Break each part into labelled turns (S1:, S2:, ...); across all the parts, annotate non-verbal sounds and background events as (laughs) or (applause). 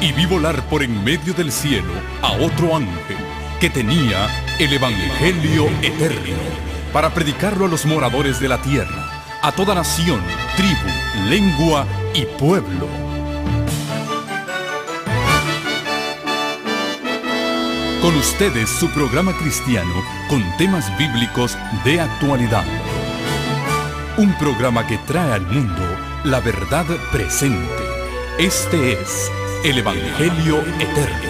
S1: y vi volar por en medio del cielo a otro ángel que tenía el Evangelio eterno para predicarlo a los moradores de la tierra, a toda nación, tribu, lengua y pueblo. Con ustedes su programa cristiano con temas bíblicos de actualidad. Un programa que trae al mundo la verdad presente. Este es el Evangelio Eterno.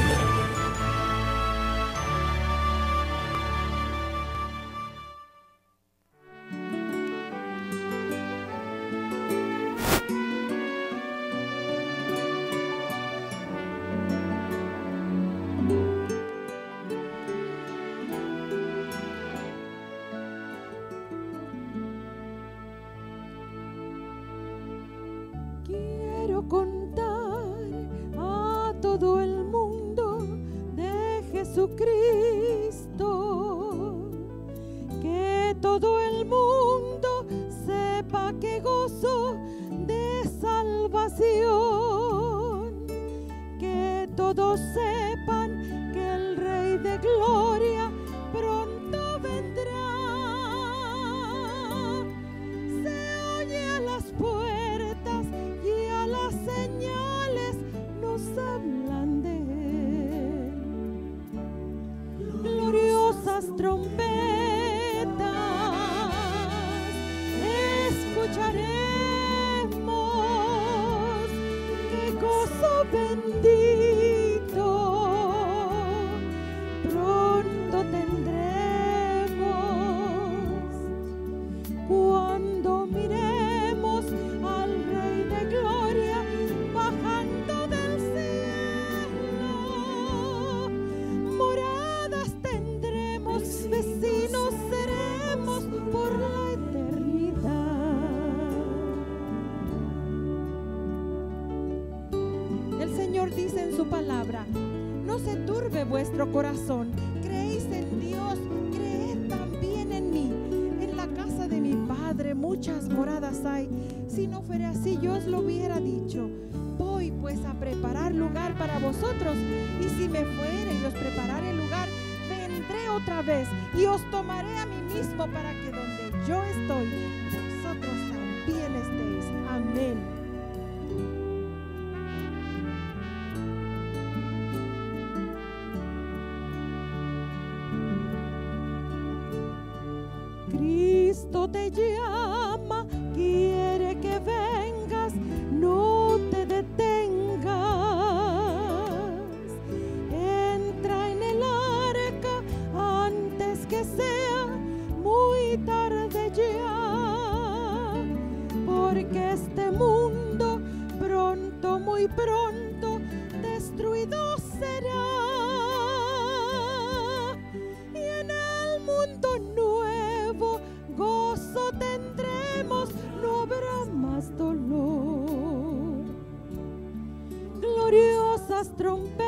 S2: las trompetas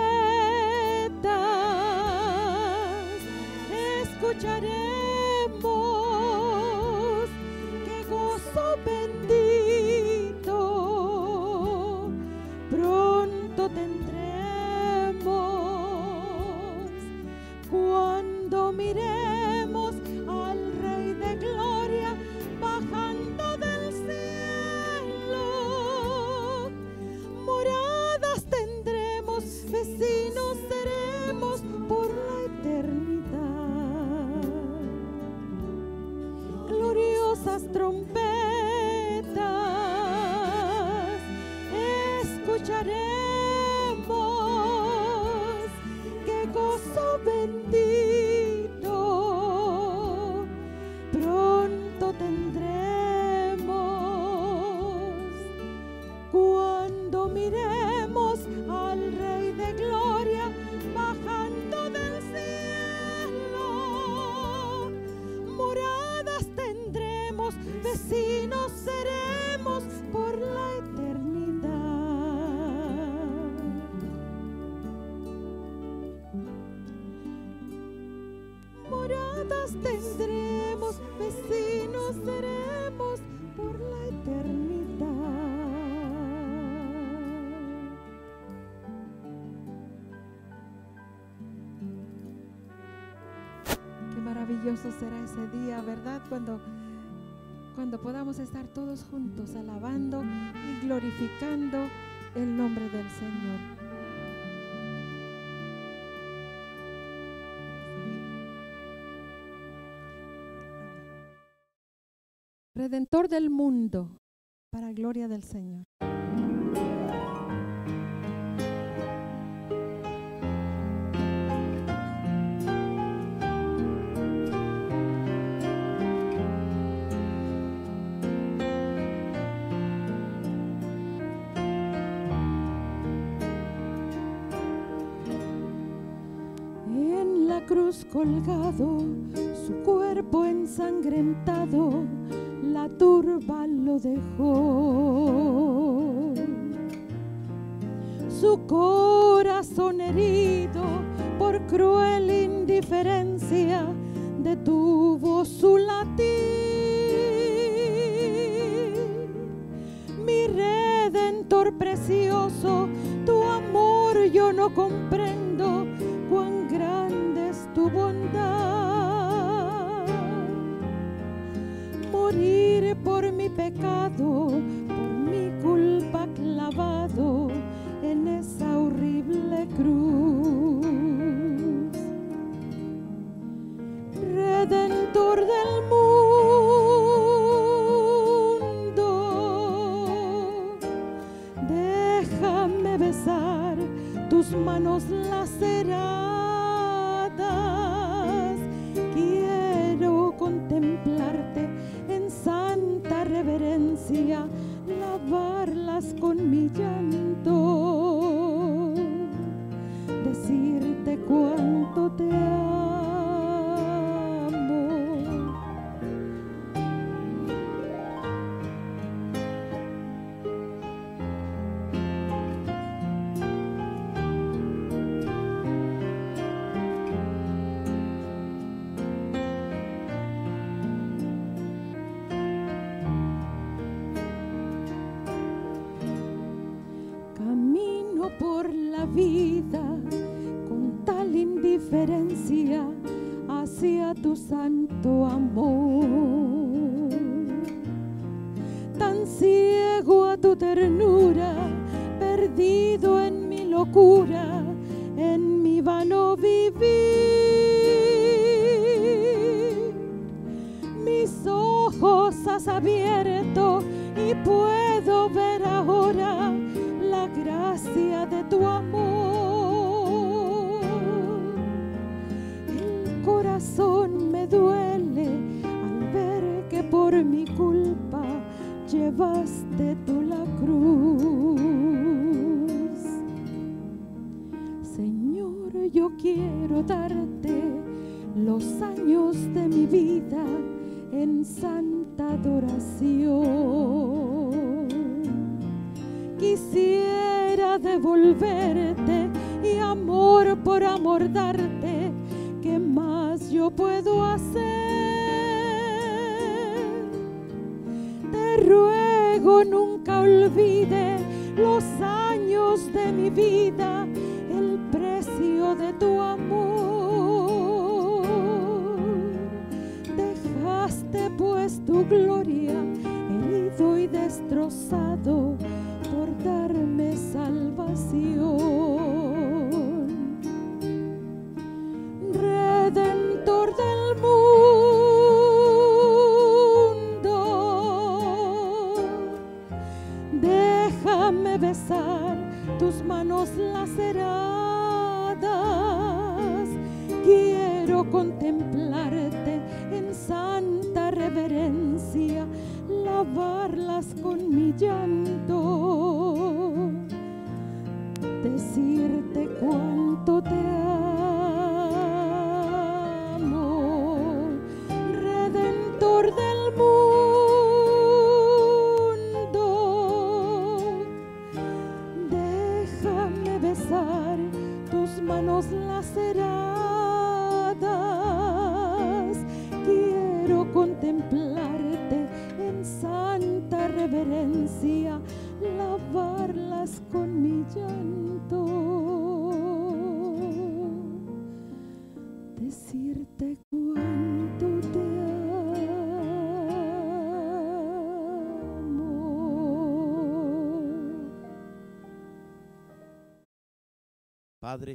S2: escucharé. será
S1: ese día, ¿verdad? Cuando, cuando podamos estar todos juntos alabando y glorificando el nombre del Señor. Redentor del mundo, para gloria del Señor. colgado, su cuerpo ensangrentado, la turba lo dejó.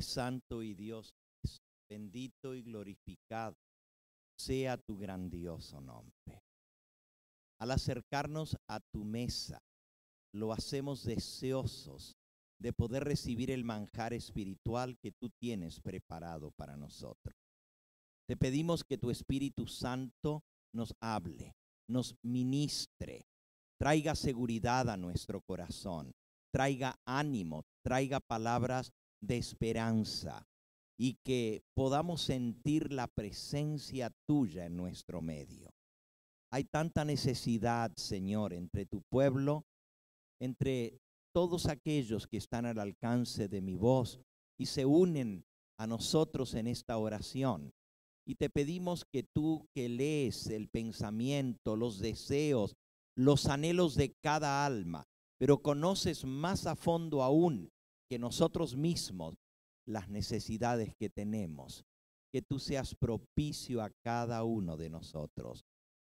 S1: Santo y
S3: Dios, bendito y glorificado sea tu grandioso nombre. Al acercarnos a tu mesa, lo hacemos deseosos de poder recibir el manjar espiritual que tú tienes preparado para nosotros. Te pedimos que tu Espíritu Santo nos hable, nos ministre, traiga seguridad a nuestro corazón, traiga ánimo, traiga palabras de esperanza y que podamos sentir la presencia tuya en nuestro medio. Hay tanta necesidad, Señor, entre tu pueblo, entre todos aquellos que están al alcance de mi voz y se unen a nosotros en esta oración. Y te pedimos que tú que lees el pensamiento, los deseos, los anhelos de cada alma, pero conoces más a fondo aún que nosotros mismos las necesidades que tenemos, que tú seas propicio a cada uno de nosotros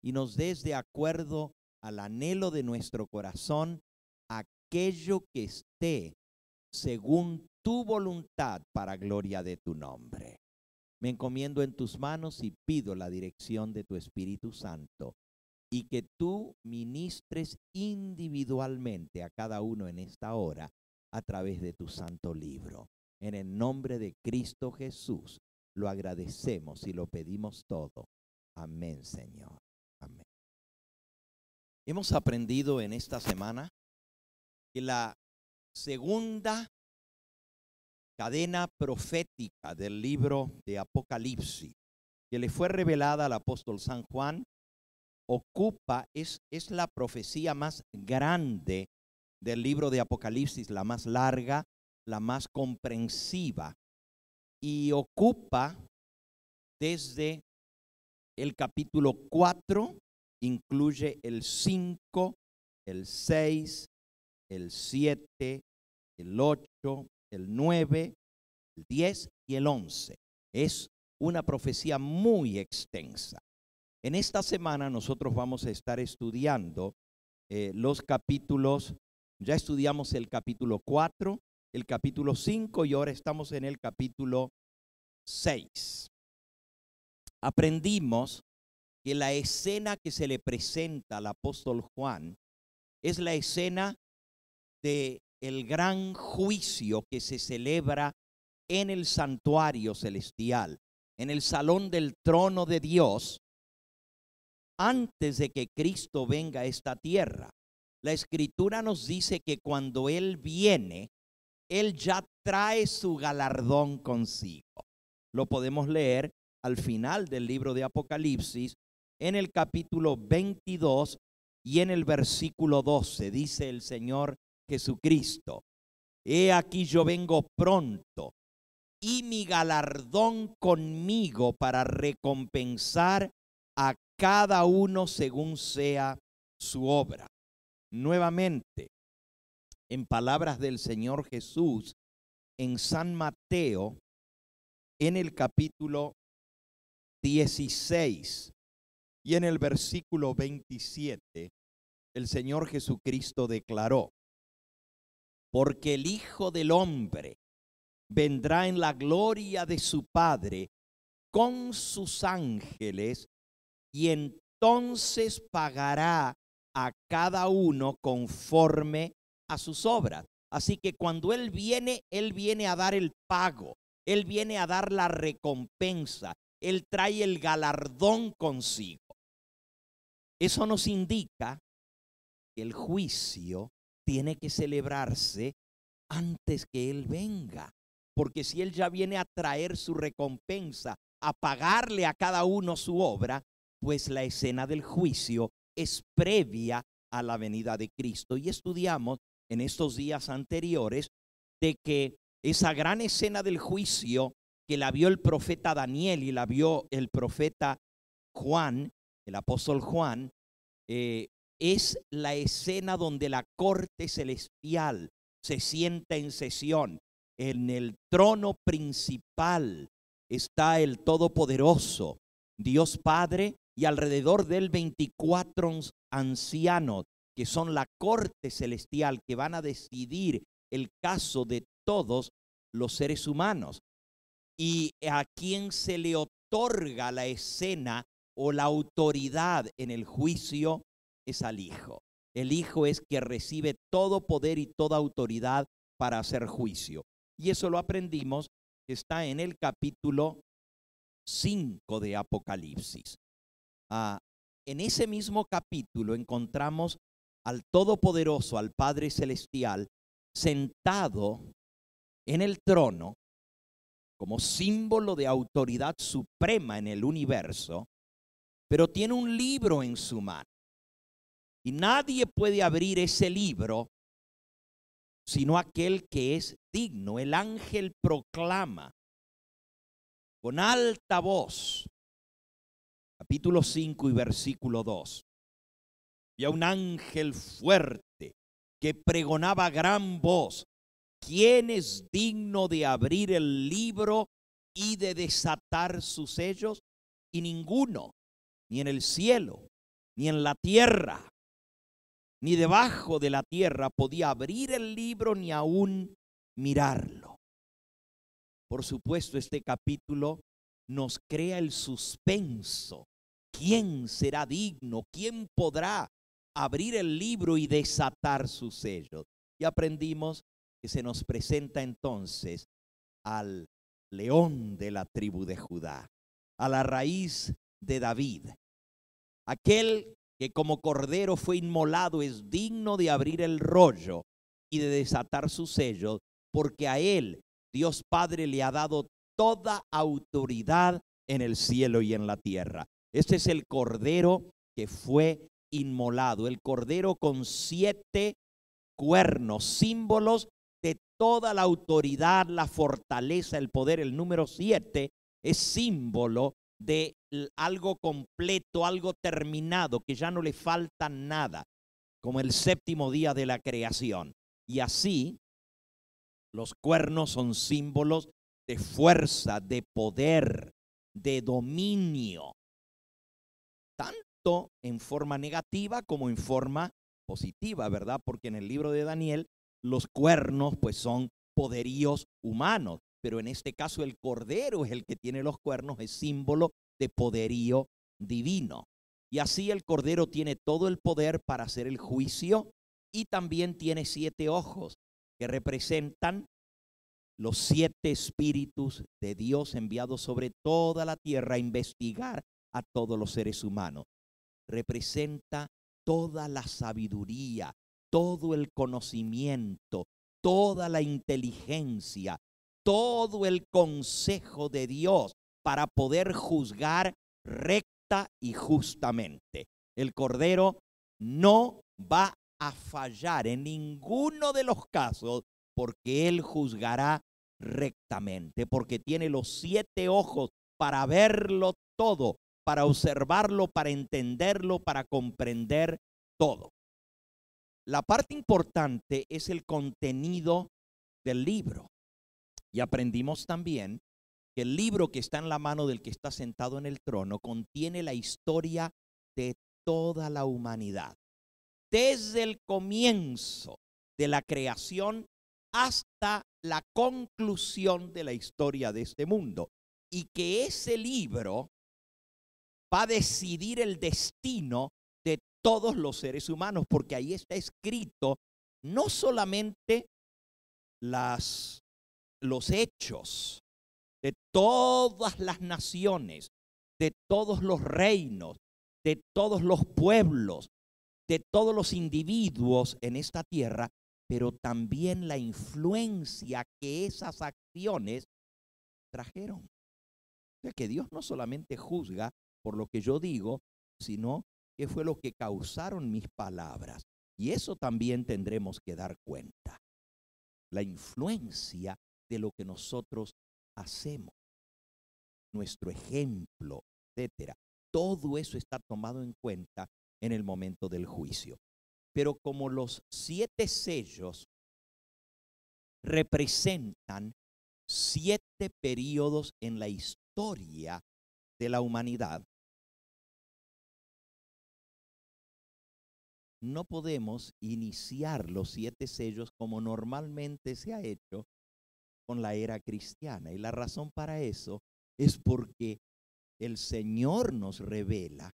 S3: y nos des de acuerdo al anhelo de nuestro corazón aquello que esté según tu voluntad para gloria de tu nombre. Me encomiendo en tus manos y pido la dirección de tu Espíritu Santo y que tú ministres individualmente a cada uno en esta hora a través de tu santo libro. En el nombre de Cristo Jesús lo agradecemos y lo pedimos todo. Amén, Señor. Amén. Hemos aprendido en esta semana que la segunda cadena profética del libro de Apocalipsis, que le fue revelada al apóstol San Juan, ocupa, es, es la profecía más grande del libro de Apocalipsis, la más larga, la más comprensiva, y ocupa desde el capítulo 4, incluye el 5, el 6, el 7, el 8, el 9, el 10 y el 11. Es una profecía muy extensa. En esta semana nosotros vamos a estar estudiando eh, los capítulos, ya estudiamos el capítulo 4, el capítulo 5 y ahora estamos en el capítulo 6. Aprendimos que la escena que se le presenta al apóstol Juan es la escena de el gran juicio que se celebra en el santuario celestial, en el salón del trono de Dios, antes de que Cristo venga a esta tierra. La escritura nos dice que cuando Él viene, Él ya trae su galardón consigo. Lo podemos leer al final del libro de Apocalipsis, en el capítulo 22 y en el versículo 12. Dice el Señor Jesucristo. He aquí yo vengo pronto y mi galardón conmigo para recompensar a cada uno según sea su obra. Nuevamente, en palabras del Señor Jesús, en San Mateo, en el capítulo 16 y en el versículo 27, el Señor Jesucristo declaró, porque el Hijo del Hombre vendrá en la gloria de su Padre con sus ángeles y entonces pagará a cada uno conforme a sus obras. Así que cuando Él viene, Él viene a dar el pago, Él viene a dar la recompensa, Él trae el galardón consigo. Eso nos indica que el juicio tiene que celebrarse antes que Él venga. Porque si Él ya viene a traer su recompensa, a pagarle a cada uno su obra, pues la escena del juicio es previa a la venida de Cristo. Y estudiamos en estos días anteriores de que esa gran escena del juicio que la vio el profeta Daniel y la vio el profeta Juan, el apóstol Juan, eh, es la escena donde la corte celestial se sienta en sesión. En el trono principal está el Todopoderoso, Dios Padre, y alrededor del 24 ancianos, que son la corte celestial, que van a decidir el caso de todos los seres humanos. Y a quien se le otorga la escena o la autoridad en el juicio es al Hijo. El Hijo es que recibe todo poder y toda autoridad para hacer juicio. Y eso lo aprendimos, está en el capítulo 5 de Apocalipsis. Ah, en ese mismo capítulo encontramos al Todopoderoso, al Padre Celestial, sentado en el trono como símbolo de autoridad suprema en el universo, pero tiene un libro en su mano. Y nadie puede abrir ese libro sino aquel que es digno. El ángel proclama con alta voz, capítulo 5 y versículo 2. Y a un ángel fuerte que pregonaba gran voz, ¿quién es digno de abrir el libro y de desatar sus sellos? Y ninguno, ni en el cielo, ni en la tierra, ni debajo de la tierra podía abrir el libro ni aún mirarlo. Por supuesto, este capítulo nos crea el suspenso. ¿Quién será digno? ¿Quién podrá abrir el libro y desatar sus sellos? Y aprendimos que se nos presenta entonces al león de la tribu de Judá, a la raíz de David, aquel que como cordero fue inmolado es digno de abrir el rollo y de desatar sus sellos, porque a él Dios Padre le ha dado toda autoridad en el cielo y en la tierra. Este es el cordero que fue inmolado, el cordero con siete cuernos, símbolos de toda la autoridad, la fortaleza, el poder. El número siete es símbolo de algo completo, algo terminado, que ya no le falta nada, como el séptimo día de la creación. Y así, los cuernos son símbolos de fuerza, de poder, de dominio, en forma negativa como en forma positiva, ¿verdad? Porque en el libro de Daniel los cuernos pues son poderíos humanos, pero en este caso el cordero es el que tiene los cuernos, es símbolo de poderío divino. Y así el cordero tiene todo el poder para hacer el juicio y también tiene siete ojos que representan los siete espíritus de Dios enviados sobre toda la tierra a investigar a todos los seres humanos. Representa toda la sabiduría, todo el conocimiento, toda la inteligencia, todo el consejo de Dios para poder juzgar recta y justamente. El Cordero no va a fallar en ninguno de los casos porque Él juzgará rectamente, porque tiene los siete ojos para verlo todo, para observarlo, para entenderlo, para comprender todo. La parte importante es el contenido del libro. Y aprendimos también que el libro que está en la mano del que está sentado en el trono contiene la historia de toda la humanidad. Desde el comienzo de la creación hasta la conclusión de la historia de este mundo. Y que ese libro va a decidir el destino de todos los seres humanos, porque ahí está escrito no solamente las, los hechos de todas las naciones, de todos los reinos, de todos los pueblos, de todos los individuos en esta tierra, pero también la influencia que esas acciones trajeron. O sea que Dios no solamente juzga por lo que yo digo, sino que fue lo que causaron mis palabras. Y eso también tendremos que dar cuenta. La influencia de lo que nosotros hacemos, nuestro ejemplo, etcétera. Todo eso está tomado en cuenta en el momento del juicio. Pero como los siete sellos representan siete periodos en la historia de la humanidad, no podemos iniciar los siete sellos como normalmente se ha hecho con la era cristiana. Y la razón para eso es porque el Señor nos revela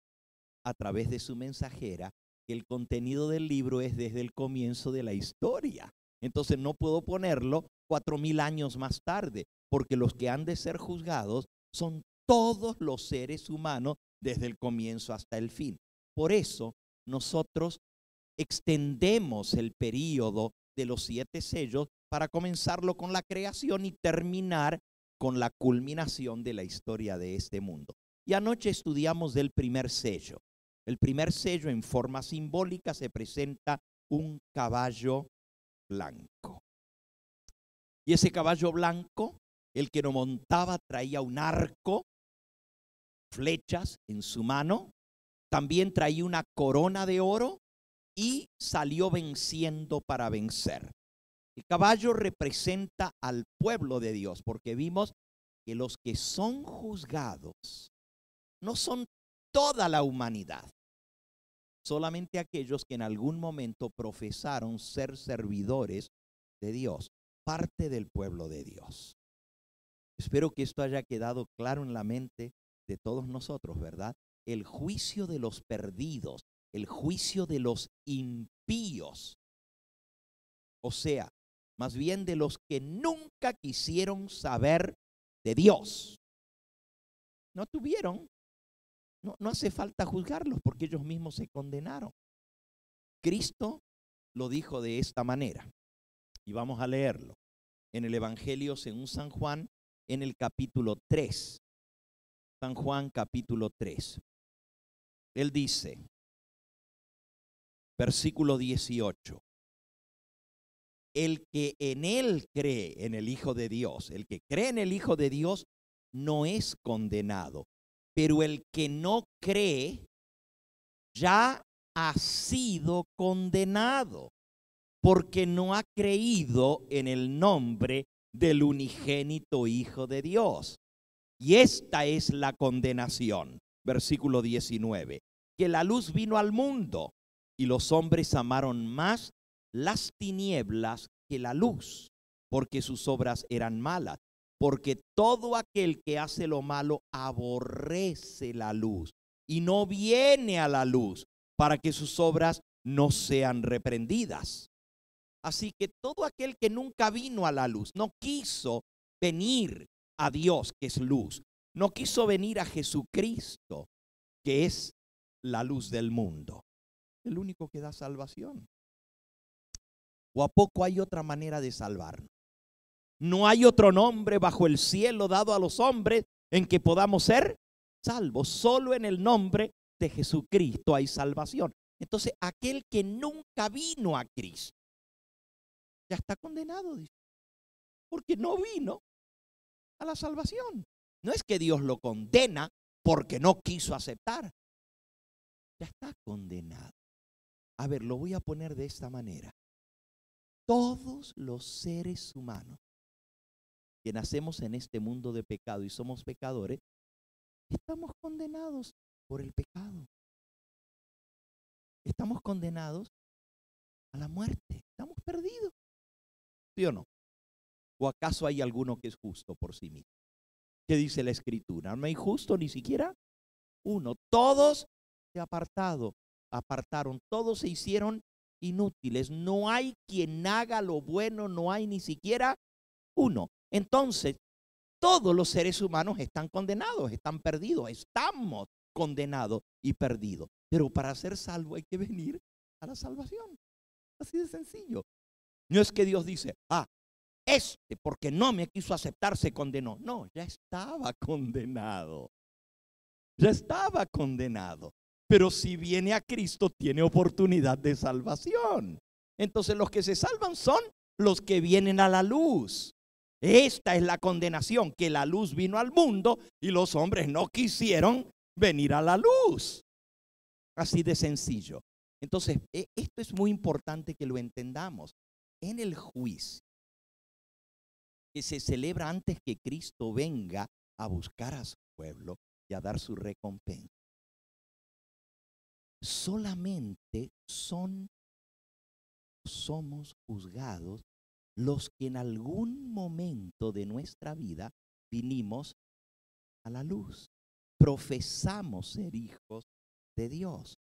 S3: a través de su mensajera que el contenido del libro es desde el comienzo de la historia. Entonces no puedo ponerlo cuatro mil años más tarde, porque los que han de ser juzgados son todos los seres humanos desde el comienzo hasta el fin. Por eso nosotros extendemos el periodo de los siete sellos para comenzarlo con la creación y terminar con la culminación de la historia de este mundo. Y anoche estudiamos del primer sello. El primer sello en forma simbólica se presenta un caballo blanco. Y ese caballo blanco, el que lo montaba traía un arco, flechas en su mano, también traía una corona de oro y salió venciendo para vencer. El caballo representa al pueblo de Dios, porque vimos que los que son juzgados no son toda la humanidad, solamente aquellos que en algún momento profesaron ser servidores de Dios, parte del pueblo de Dios. Espero que esto haya quedado claro en la mente de todos nosotros, ¿verdad? El juicio de los perdidos, el juicio de los impíos, o sea, más bien de los que nunca quisieron saber de Dios. No tuvieron, no, hace falta juzgarlos porque ellos mismos se condenaron. Cristo lo dijo de esta manera y vamos a leerlo en el Evangelio según San Juan en el capítulo 3. San Juan capítulo 3. Él dice, versículo 18, el que en él cree, en el Hijo de Dios, el que cree en el Hijo de Dios, no es condenado. Pero el que no cree, ya ha sido condenado, porque no ha creído en el nombre del unigénito Hijo de Dios. Y esta es la condenación. Versículo 19. Que la luz vino al mundo y los hombres amaron más las tinieblas que la luz, porque sus obras eran malas. Porque todo aquel que hace lo malo aborrece la luz y no viene a la luz para que sus obras no sean reprendidas. Así que todo aquel que nunca vino a la luz, no quiso venir a Dios, que es luz, no quiso venir a Jesucristo, que es la luz del mundo, el único que da salvación. ¿O a poco hay otra manera de salvarnos? No hay otro nombre bajo el cielo dado a los hombres en que podamos ser salvos. Solo en el nombre de Jesucristo hay salvación. Entonces, aquel que nunca vino a Cristo, ya está condenado, dice. Porque no vino a la salvación. No es que Dios lo condena porque no quiso aceptar. Ya está condenado. A ver, lo voy a poner de esta manera todos los seres humanos que nacemos en este mundo de pecado y somos pecadores, estamos condenados por el pecado. Estamos condenados a la muerte. Estamos perdidos. ¿Sí o no? ¿O acaso hay alguno que es justo por sí mismo? ¿Qué dice la escritura? No hay justo ni siquiera uno. Todos se apartado, apartaron, todos se hicieron inútiles. No hay quien haga lo bueno, no hay ni siquiera uno. Entonces, todos los seres humanos están condenados, están perdidos, estamos condenados y perdidos. Pero para ser salvo hay que venir a la salvación. Así de sencillo. No es que Dios dice, ah, este porque no me quiso aceptar se condenó. No, ya estaba condenado. Ya estaba condenado. Pero si viene a Cristo, tiene oportunidad de salvación. Entonces los que se salvan son los que vienen a la luz. Esta es la condenación, que la luz vino al mundo y los hombres no quisieron venir a la luz. Así de sencillo. Entonces, e, esto es muy importante que lo entendamos. En el juicio que se celebra antes que Cristo venga a buscar a su pueblo y a dar su recompensa solamente son, somos juzgados los que en algún momento de nuestra vida vinimos a la luz. Profesamos ser hijos de Dios.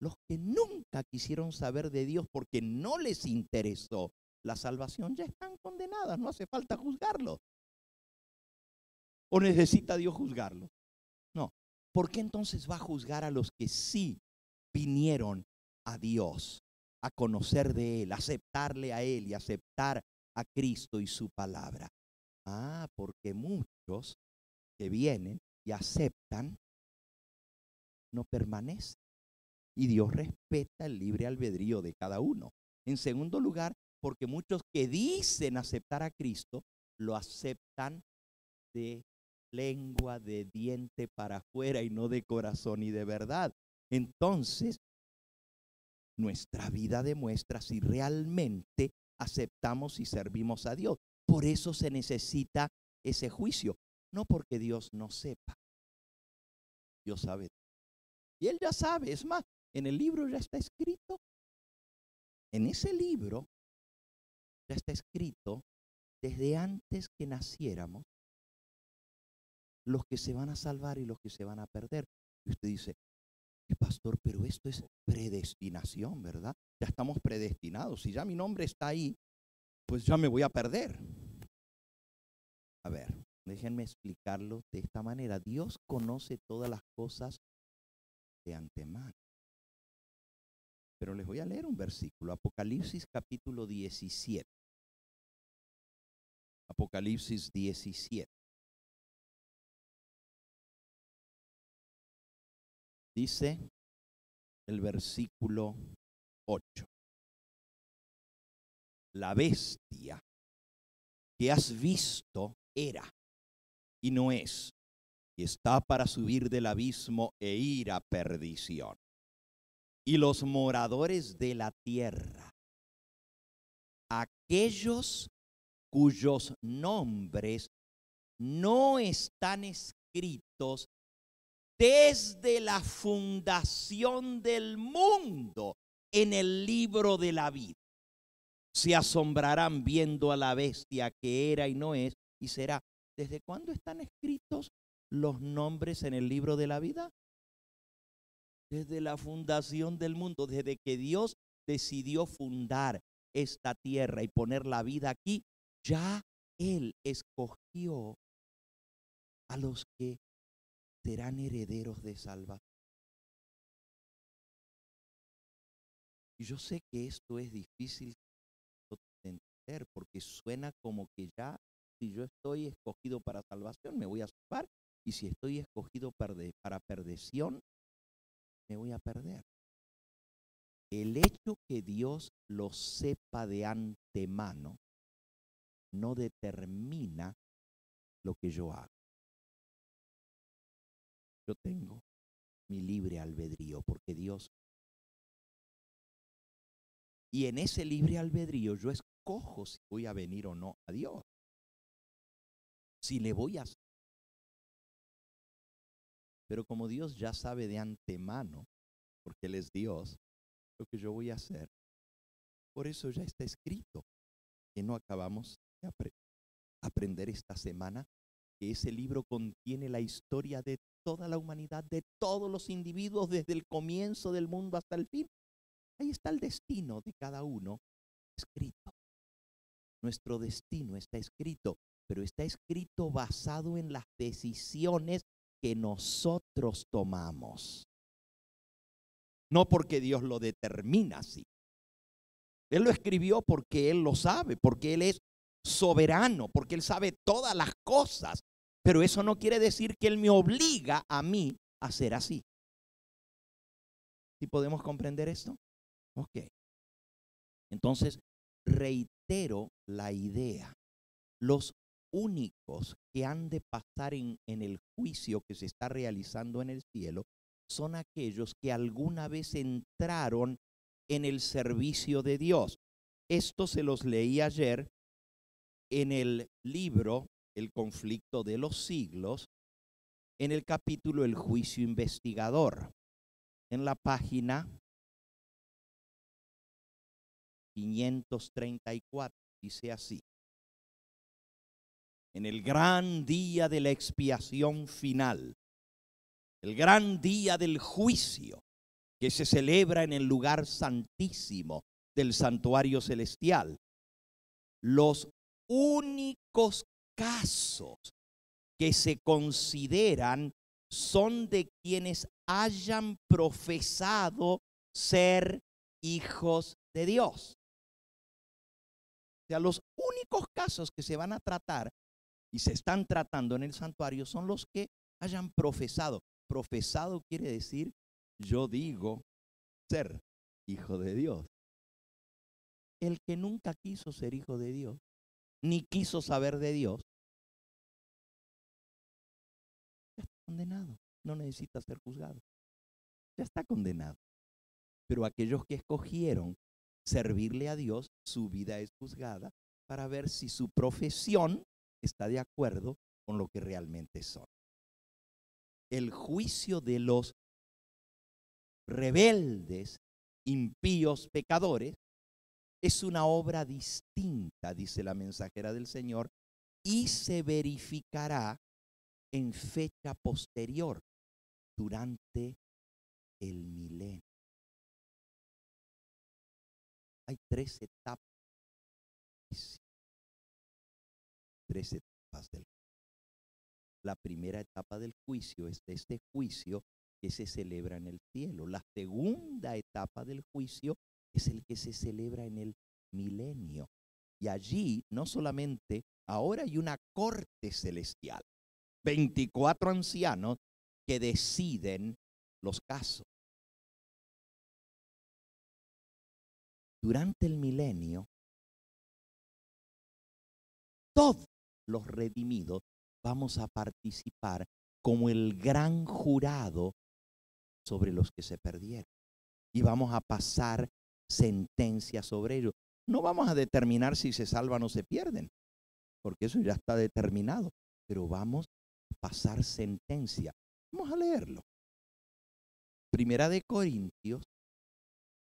S3: Los que nunca quisieron saber de Dios porque no les interesó la salvación ya están condenadas, no hace falta juzgarlos. ¿O necesita Dios juzgarlos? ¿Por qué entonces va a juzgar a los que sí vinieron a Dios, a conocer de Él, aceptarle a Él y aceptar a Cristo y su palabra? Ah, porque muchos que vienen y aceptan no permanecen. Y Dios respeta el libre albedrío de cada uno. En segundo lugar, porque muchos que dicen aceptar a Cristo, lo aceptan de lengua, de diente para afuera y no de corazón y de verdad. Entonces, nuestra vida demuestra si realmente aceptamos y servimos a Dios. Por eso se necesita ese juicio, no porque Dios no sepa. Dios sabe. Y Él ya sabe, es más, en el libro ya está escrito. En ese libro ya está escrito desde antes que naciéramos los que se van a salvar y los que se van a perder. Y usted dice, pastor, pero esto es predestinación, ¿verdad? Ya estamos predestinados. Si ya mi nombre está ahí, pues ya me voy a perder. A ver, déjenme explicarlo de esta manera. Dios conoce todas las cosas de antemano. Pero les voy a leer un versículo, Apocalipsis capítulo 17. Apocalipsis 17. Dice el versículo 8. La bestia que has visto era y no es, y está para subir del abismo e ir a perdición y los moradores de la tierra, aquellos cuyos nombres no están escritos desde la fundación del mundo en el libro de la vida. Se asombrarán viendo a la bestia que era y no es y será. ¿Desde cuándo están escritos los nombres en el libro de la vida? desde la fundación del mundo, desde que Dios decidió fundar esta tierra y poner la vida aquí, ya Él escogió a los que serán herederos de salvación. Y yo sé que esto es difícil de entender porque suena como que ya si yo estoy escogido para salvación me voy a salvar y si estoy escogido para perdición me voy a perder. El hecho que Dios lo sepa de antemano no determina lo que yo hago. Yo tengo mi libre albedrío porque Dios... Y en ese libre albedrío yo escojo si voy a venir o no a Dios. Si le voy a pero como Dios ya sabe de antemano, porque Él es Dios, lo que yo voy a hacer, por eso ya está escrito, que no acabamos de aprender esta semana, que ese libro contiene la historia de toda la humanidad, de todos los individuos desde el comienzo del mundo hasta el fin. Ahí está el destino de cada uno escrito. Nuestro destino está escrito, pero está escrito basado en las decisiones que nosotros tomamos. No porque Dios lo determina así. Él lo escribió porque Él lo sabe, porque Él es soberano, porque Él sabe todas las cosas. Pero eso no quiere decir que Él me obliga a mí a ser así. ¿Sí podemos comprender esto? Ok. Entonces, reitero la idea. Los únicos que han de pasar en, en, el juicio que se está realizando en el cielo son aquellos que alguna vez entraron en el servicio de Dios. Esto se los leí ayer en el libro El conflicto de los siglos, en el capítulo El juicio investigador, en la página 534. Dice así. En el gran día de la expiación final, el gran día del juicio que se celebra en el lugar santísimo del santuario celestial, los únicos casos que se consideran son de quienes hayan profesado ser hijos de Dios. O sea, los únicos casos que se van a tratar y se están tratando en el santuario son los que hayan profesado. Profesado quiere decir, yo digo ser hijo de Dios. El que nunca quiso ser hijo de Dios, ni quiso saber de Dios, condenado. No necesita ser juzgado. Ya está condenado. Pero aquellos que escogieron servirle a Dios, su vida es juzgada para ver si su profesión está de acuerdo con lo que realmente son. El juicio de los rebeldes, impíos, pecadores, es una obra distinta, dice la mensajera del Señor, y se verificará en fecha posterior, durante el milenio. Hay tres etapas. Tres etapas del La primera etapa del juicio es este juicio que se celebra en el cielo. La segunda etapa del juicio es el que se celebra en el milenio. Y allí no solamente, ahora hay una corte celestial, 24 ancianos que deciden los casos. Durante el milenio, todos los redimidos vamos a participar como el gran jurado sobre los que se perdieron. Y vamos a pasar sentencia sobre ellos. No vamos a determinar si se salvan o se pierden, porque eso ya está determinado, pero vamos pasar sentencia. Vamos a leerlo. Primera de Corintios,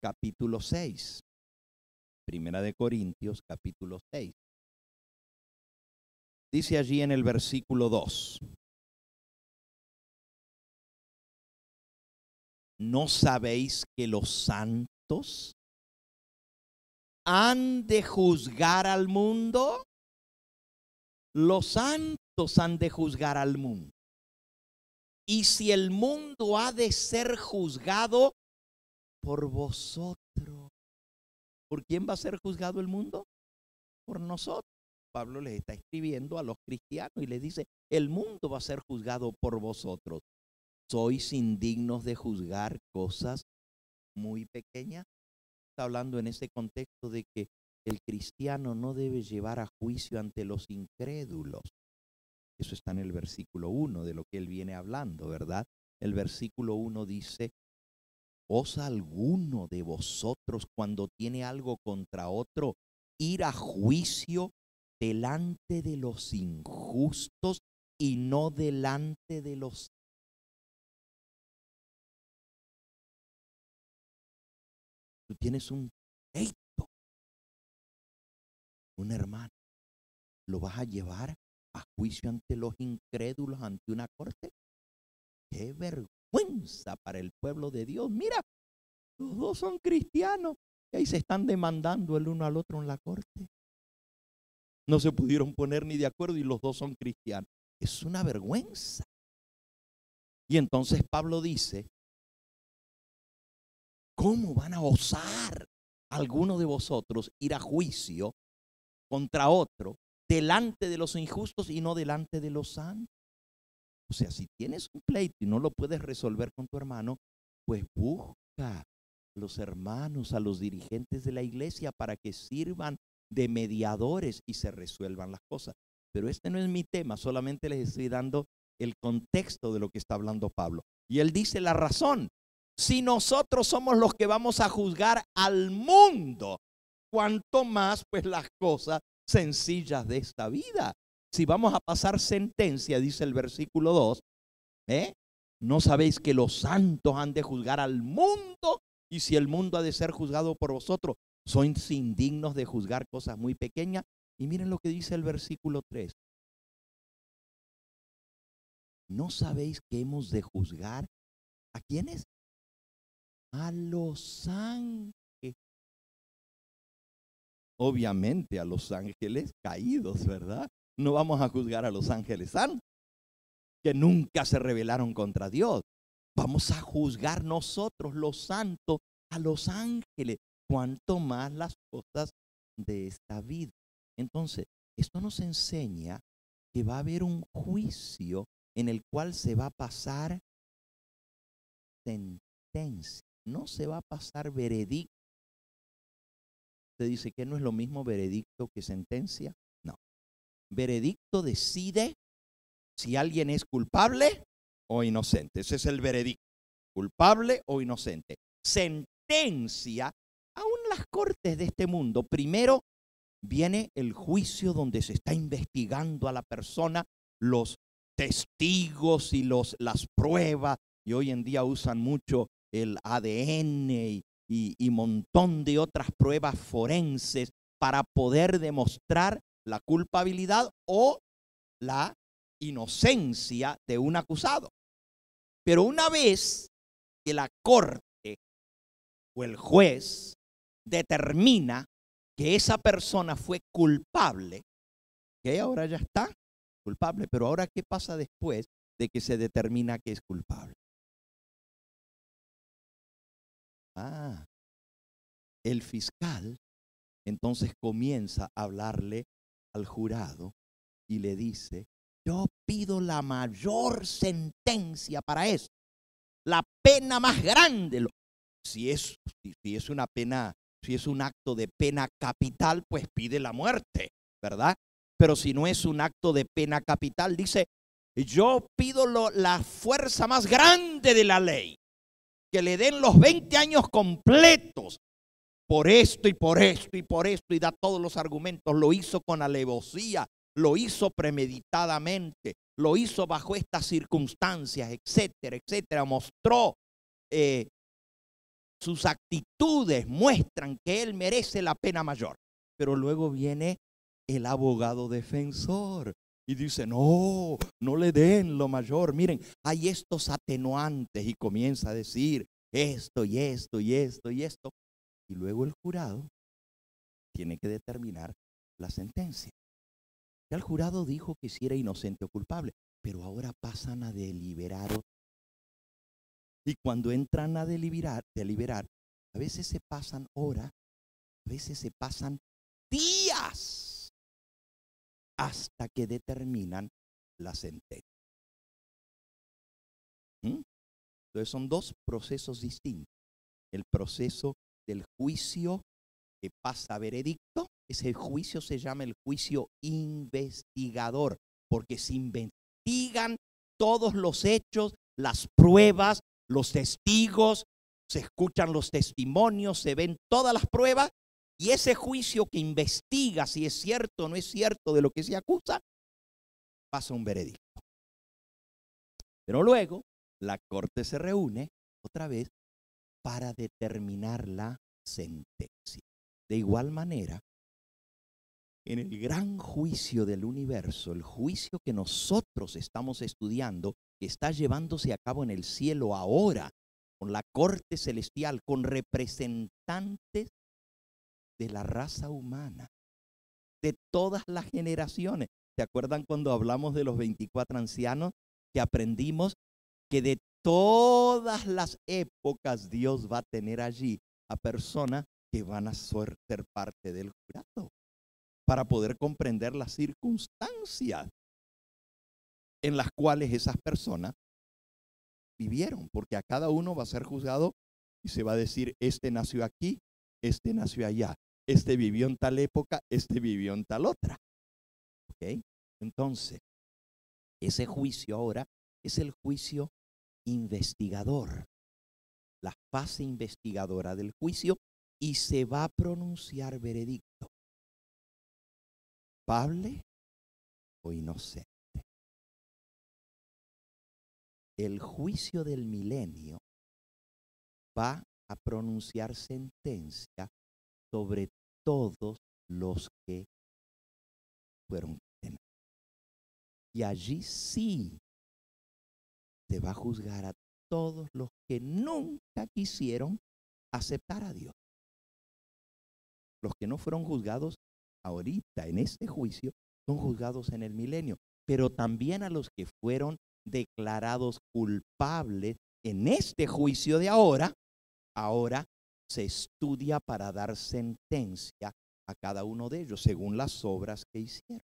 S3: capítulo 6. Primera de Corintios, capítulo 6. Dice allí en el versículo 2. ¿No sabéis que los santos han de juzgar al mundo? Los santos han de juzgar al mundo. Y si el mundo ha de ser juzgado por vosotros, ¿por quién va a ser juzgado el mundo? Por nosotros. Pablo les está escribiendo a los cristianos y les dice, el mundo va a ser juzgado por vosotros. ¿Sois indignos de juzgar cosas muy pequeñas? Está hablando en ese contexto de que el cristiano no debe llevar a juicio ante los incrédulos, eso está en el versículo 1 de lo que él viene hablando, ¿verdad? El versículo 1 dice, ¿osa alguno de vosotros cuando tiene algo contra otro ir a juicio delante de los injustos y no delante de los Tú tienes un un hermano, lo vas a llevar a juicio ante los incrédulos, ante una corte. Qué vergüenza para el pueblo de Dios. Mira, los dos son cristianos y ahí se están demandando el uno al otro en la corte. No se pudieron poner ni de acuerdo y los dos son cristianos. Es una vergüenza. Y entonces Pablo dice, ¿cómo van a osar alguno de vosotros ir a juicio contra otro delante de los injustos y no delante de los santos. O sea, si tienes un pleito y no lo puedes resolver con tu hermano, pues busca a los hermanos, a los dirigentes de la iglesia para que sirvan de mediadores y se resuelvan las cosas. Pero este no es mi tema, solamente les estoy dando el contexto de lo que está hablando Pablo. Y él dice la razón. Si nosotros somos los que vamos a juzgar al mundo, cuanto más pues las cosas sencillas de esta vida. Si vamos a pasar sentencia, dice el versículo 2, ¿eh? ¿no sabéis que los santos han de juzgar al mundo? Y si el mundo ha de ser juzgado por vosotros, son indignos de juzgar cosas muy pequeñas. Y miren lo que dice el versículo 3. ¿No sabéis que hemos de juzgar a quiénes? A los ángeles. Obviamente a los ángeles caídos, ¿verdad? No vamos a juzgar a los ángeles santos, que nunca se rebelaron contra Dios. Vamos a juzgar nosotros, los santos, a los ángeles, cuanto más las cosas de esta vida. Entonces, esto nos enseña que va a haber un juicio en el cual se va a pasar sentencia, no se va a pasar veredicto. Usted dice que no es lo mismo veredicto que sentencia. No. Veredicto decide si alguien es culpable o inocente. Ese es el veredicto. Culpable o inocente. Sentencia, aún las cortes de este mundo, primero viene el juicio donde se está investigando a la persona, los testigos y los, las pruebas. Y hoy en día usan mucho el ADN y, y, montón de otras pruebas forenses para poder demostrar la culpabilidad o la inocencia de un acusado. Pero una vez que la corte o el juez determina que esa persona fue culpable, que ahora ya está culpable, pero ahora ¿qué pasa después de que se determina que es culpable? Ah, el fiscal entonces comienza a hablarle al jurado y le dice, yo pido la mayor sentencia para eso, la pena más grande. Si es, si es una pena, si es un acto de pena capital, pues pide la muerte, ¿verdad? Pero si no es un acto de pena capital, dice, yo pido la fuerza más grande de la ley, que le den los 20 años completos por esto y por esto y por esto y da todos los argumentos. Lo hizo con alevosía, lo hizo premeditadamente, lo hizo bajo estas circunstancias, etcétera, etcétera. Mostró eh, sus actitudes, muestran que él merece la pena mayor. Pero luego viene el abogado defensor. Y dice, no, no le den lo mayor. Miren, hay estos atenuantes y comienza a decir esto y esto y esto y esto. Y luego el jurado tiene que determinar la sentencia. Ya el jurado dijo que si era inocente o culpable, pero ahora pasan a deliberar. Y cuando entran a deliberar, deliberar, a veces se pasan horas, a veces se pasan días hasta que determinan la sentencia. ¿Mm? Entonces son dos procesos distintos. El proceso del juicio que pasa a veredicto, ese juicio se llama el juicio investigador, porque se investigan todos los hechos, las pruebas, los testigos, se escuchan los testimonios, se ven todas las pruebas y ese juicio que investiga si es cierto o no es cierto de lo que se acusa, pasa un veredicto. Pero luego la corte se reúne otra vez para determinar la sentencia. De igual manera, en el gran juicio del universo, el juicio que nosotros estamos estudiando, que está llevándose a cabo en el cielo ahora, con la corte celestial, con representantes de la raza humana, de todas las generaciones. ¿Se acuerdan cuando hablamos de los 24 ancianos que aprendimos que de todas las épocas Dios va a tener allí a personas que van a ser parte del jurado para poder comprender las circunstancias en las cuales esas personas vivieron, porque a cada uno va a ser juzgado y se va a decir, este nació aquí, este nació allá este vivió en tal época, este vivió en tal otra. ¿Ok? Entonces, ese juicio ahora es el juicio investigador, la fase investigadora del juicio y se va a pronunciar veredicto. ¿Culpable o inocente? El juicio del milenio va a pronunciar sentencia sobre todos los que fueron condenados. Y allí sí se va a juzgar a todos los que nunca quisieron aceptar a Dios. Los que no fueron juzgados ahorita en este juicio son juzgados en el milenio, pero también a los que fueron declarados culpables en este juicio de ahora, ahora se estudia para dar sentencia a cada uno de ellos según las obras que hicieron.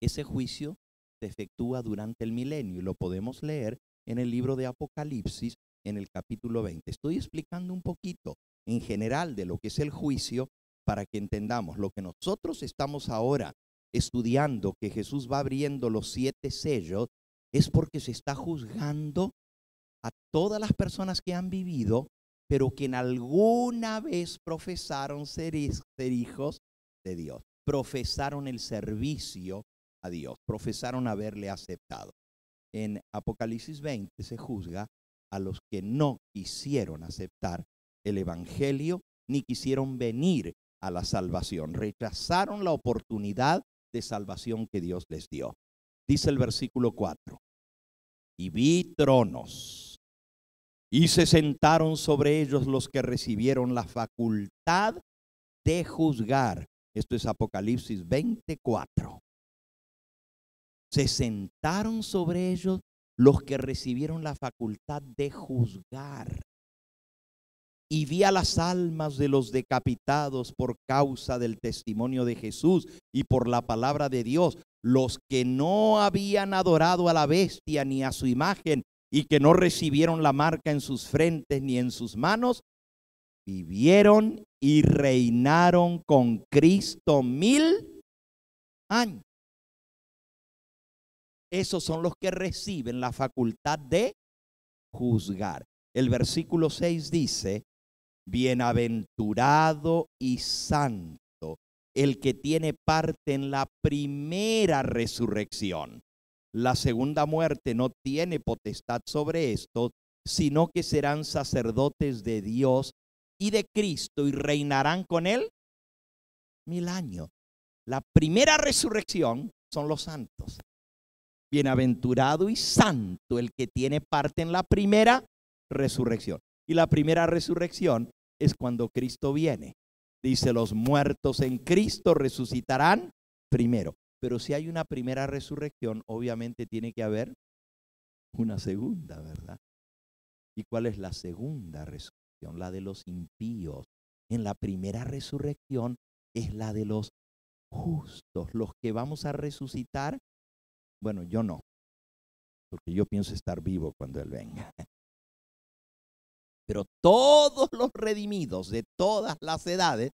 S3: Ese juicio se efectúa durante el milenio y lo podemos leer en el libro de Apocalipsis en el capítulo 20. Estoy explicando un poquito en general de lo que es el juicio para que entendamos lo que nosotros estamos ahora estudiando, que Jesús va abriendo los siete sellos, es porque se está juzgando a todas las personas que han vivido, pero que en alguna vez profesaron ser, ser hijos de Dios, profesaron el servicio a Dios, profesaron haberle aceptado. En Apocalipsis 20 se juzga a los que no quisieron aceptar el Evangelio ni quisieron venir a la salvación, rechazaron la oportunidad de salvación que Dios les dio. Dice el versículo 4, y vi tronos, y se sentaron sobre ellos los que recibieron la facultad de juzgar. Esto es Apocalipsis 24. Se sentaron sobre ellos los que recibieron la facultad de juzgar y vi a las almas de los decapitados por causa del testimonio de Jesús y por la palabra de Dios, los que no habían adorado a la bestia ni a su imagen y que no recibieron la marca en sus frentes ni en sus manos, vivieron y reinaron con Cristo mil años. Esos son los que reciben la facultad de juzgar. El versículo 6 dice, Bienaventurado y santo el que tiene parte en la primera resurrección. La segunda muerte no tiene potestad sobre esto, sino que serán sacerdotes de Dios y de Cristo y reinarán con él mil años. La primera resurrección son los santos. Bienaventurado y santo el que tiene parte en la primera resurrección. Y la primera resurrección es cuando Cristo viene. Dice, los muertos en Cristo resucitarán primero. Pero si hay una primera resurrección, obviamente tiene que haber una segunda, ¿verdad? ¿Y cuál es la segunda resurrección? La de los impíos. En la primera resurrección es la de los justos, los que vamos a resucitar. Bueno, yo no, porque yo pienso estar vivo cuando Él venga. (laughs) Pero todos los redimidos de todas las edades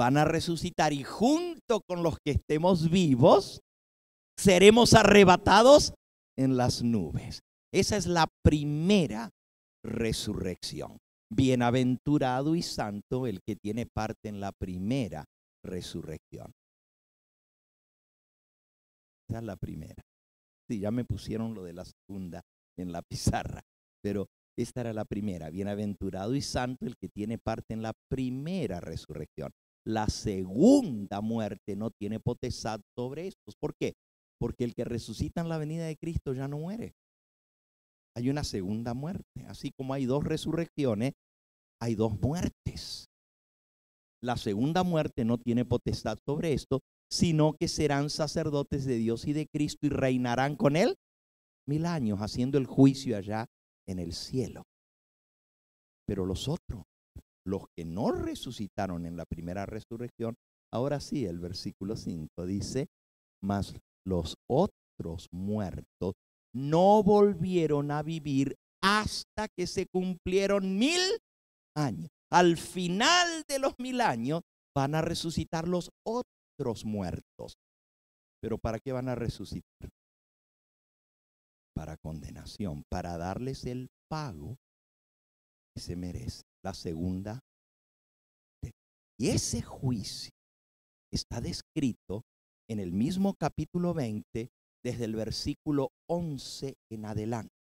S3: van a resucitar y junto con los que estemos vivos, seremos arrebatados en las nubes. Esa es la primera resurrección. Bienaventurado y santo el que tiene parte en la primera resurrección. Esa es la primera. Sí, ya me pusieron lo de la segunda en la pizarra, pero esta era la primera. Bienaventurado y santo el que tiene parte en la primera resurrección. La segunda muerte no tiene potestad sobre estos. ¿Por qué? Porque el que resucita en la venida de Cristo ya no muere. Hay una segunda muerte. Así como hay dos resurrecciones, hay dos muertes. La segunda muerte no tiene potestad sobre esto, sino que serán sacerdotes de Dios y de Cristo y reinarán con él mil años, haciendo el juicio allá en el cielo. Pero los otros, los que no resucitaron en la primera resurrección, ahora sí, el versículo 5 dice, mas los otros muertos no volvieron a vivir hasta que se cumplieron mil años. Al final de los mil años van a resucitar los otros muertos. Pero ¿para qué van a resucitar? para condenación, para darles el pago que se merece. La segunda. Y ese juicio está descrito en el mismo capítulo 20, desde el versículo 11 en adelante.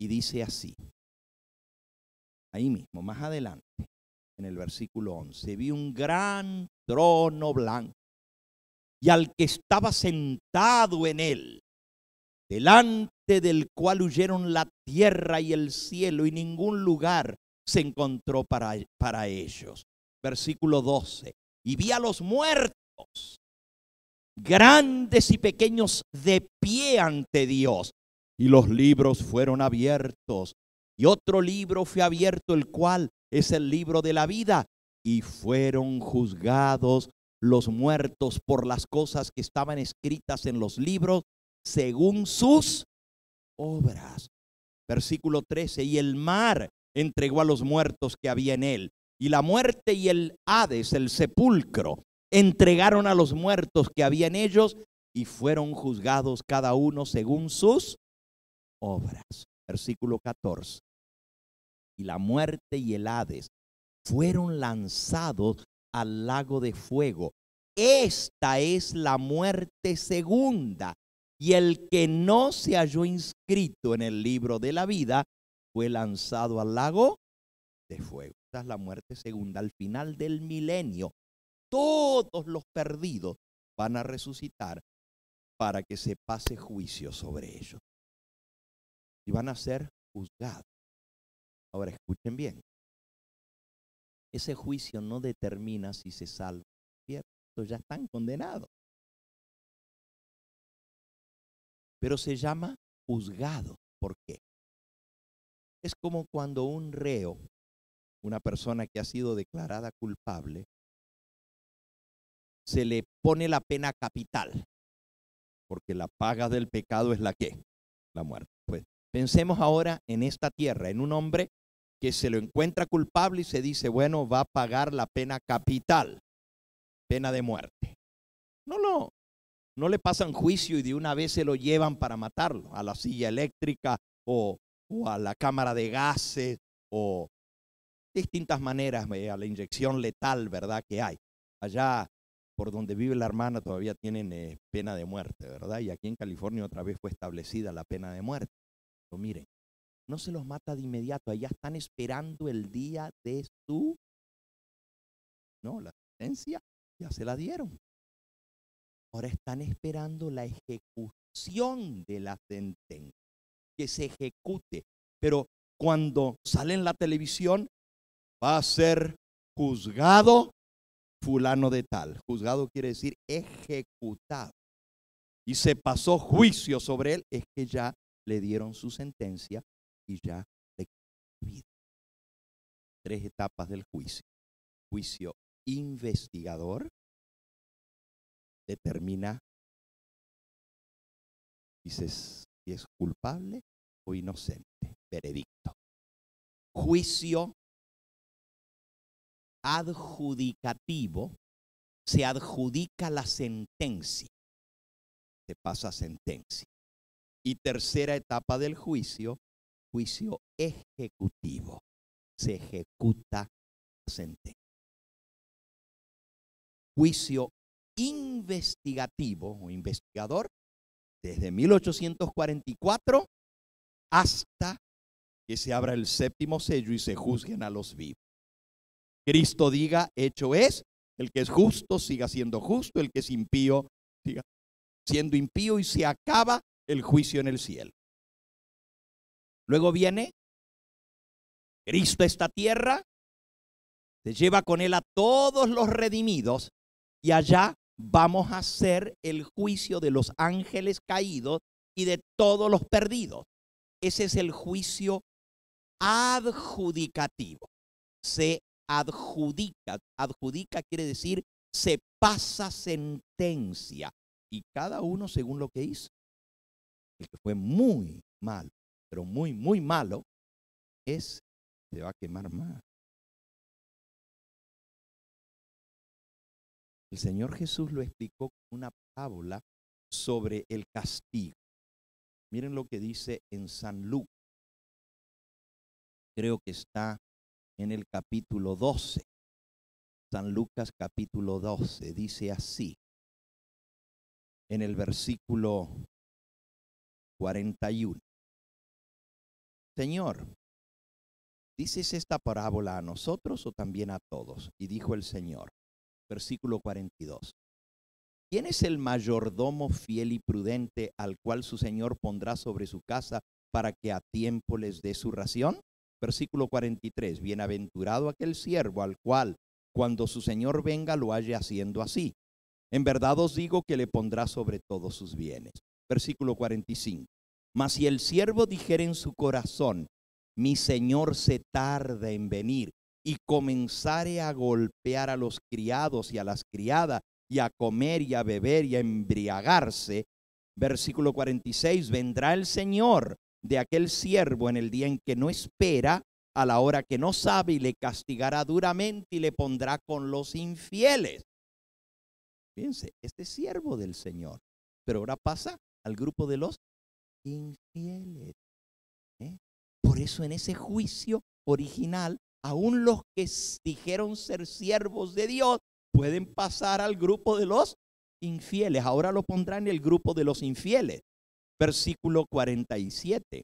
S3: Y dice así. ahí mismo, más adelante, en el versículo 11, vi un gran trono blanco y al que estaba sentado en él, delante del cual huyeron la tierra y el cielo y ningún lugar se encontró para, para ellos. Versículo 12. Y vi a los muertos, grandes y pequeños, de pie ante Dios. Y los libros fueron abiertos. Y otro libro fue abierto, el cual es el libro de la vida. Y fueron juzgados los muertos por las cosas que estaban escritas en los libros según sus obras. Versículo 13. Y el mar entregó a los muertos que había en él. Y la muerte y el Hades, el sepulcro, entregaron a los muertos que había en ellos y fueron juzgados cada uno según sus obras. Versículo 14. Y la muerte y el Hades fueron lanzados al lago de fuego. Esta es la muerte segunda. Y el que no se halló inscrito en el libro de la vida fue lanzado al lago de fuego. Esta es la muerte segunda. Al final del milenio, todos los perdidos van a resucitar para que se pase juicio sobre ellos. Y van a ser juzgados. Ahora escuchen bien. Ese juicio no determina si se salva o ya están condenados. Pero se llama juzgado. ¿Por qué? Es como cuando un reo, una persona que ha sido declarada culpable, se le pone la pena capital, porque la paga del pecado es la que, la muerte. Pues pensemos ahora en esta tierra, en un hombre que se lo encuentra culpable y se dice, bueno, va a pagar la pena capital, pena de muerte. No lo, no le pasan juicio y de una vez se lo llevan para matarlo a la silla eléctrica o, o a la cámara de gases o distintas maneras, eh, a la inyección letal, ¿verdad? Que hay. Allá por donde vive la hermana todavía tienen eh, pena de muerte, ¿verdad? Y aquí en California otra vez fue establecida la pena de muerte. Pero miren, no se los mata de inmediato, allá están esperando el día de su, no, la sentencia ya se la dieron. Ahora están esperando la ejecución de la sentencia, que se ejecute. Pero cuando sale en la televisión, va a ser juzgado fulano de tal. Juzgado quiere decir ejecutado. Y se pasó juicio sobre él, es que ya le dieron su sentencia y ya le vida. Tres etapas del juicio. Juicio investigador determina si es culpable o inocente. Veredicto. Juicio adjudicativo se adjudica la sentencia. Se pasa sentencia. Y tercera etapa del juicio, juicio ejecutivo. Se ejecuta sentencia juicio investigativo o investigador desde 1844 hasta que se abra el séptimo sello y se juzguen a los vivos. Cristo diga, hecho es, el que es justo siga siendo justo, el que es impío siga siendo impío y se acaba el juicio en el cielo. Luego viene Cristo a esta tierra, se lleva con él a todos los redimidos y allá vamos a hacer el juicio de los ángeles caídos y de todos los perdidos. Ese es el juicio adjudicativo. Se adjudica. Adjudica quiere decir se pasa sentencia. Y cada uno según lo que hizo. El que fue muy malo, pero muy, muy malo, es, se va a quemar más. El Señor Jesús lo explicó con una parábola sobre el castigo. Miren lo que dice en San Lucas. Creo que está en el capítulo 12. San Lucas capítulo 12 dice así. En el versículo 41. Señor, ¿dices esta parábola a nosotros o también a todos? Y dijo el Señor, versículo 42. ¿Quién es el mayordomo fiel y prudente al cual su Señor pondrá sobre su casa para que a tiempo les dé su ración? Versículo 43. Bienaventurado aquel siervo al cual cuando su Señor venga lo halle haciendo así. En verdad os digo que le pondrá sobre todos sus bienes. Versículo 45. Mas si el siervo dijere en su corazón, mi Señor se tarda en venir, y comenzare a golpear a los criados y a las criadas, y a comer y a beber y a embriagarse. Versículo 46, vendrá el Señor de aquel siervo en el día en que no espera, a la hora que no sabe, y le castigará duramente y le pondrá con los infieles. Fíjense, este siervo del Señor, pero ahora pasa al grupo de los infieles. ¿eh? Por eso en ese juicio original, aún los que dijeron ser siervos de Dios pueden pasar al grupo de los infieles. Ahora lo pondrán en el grupo de los infieles. Versículo 47.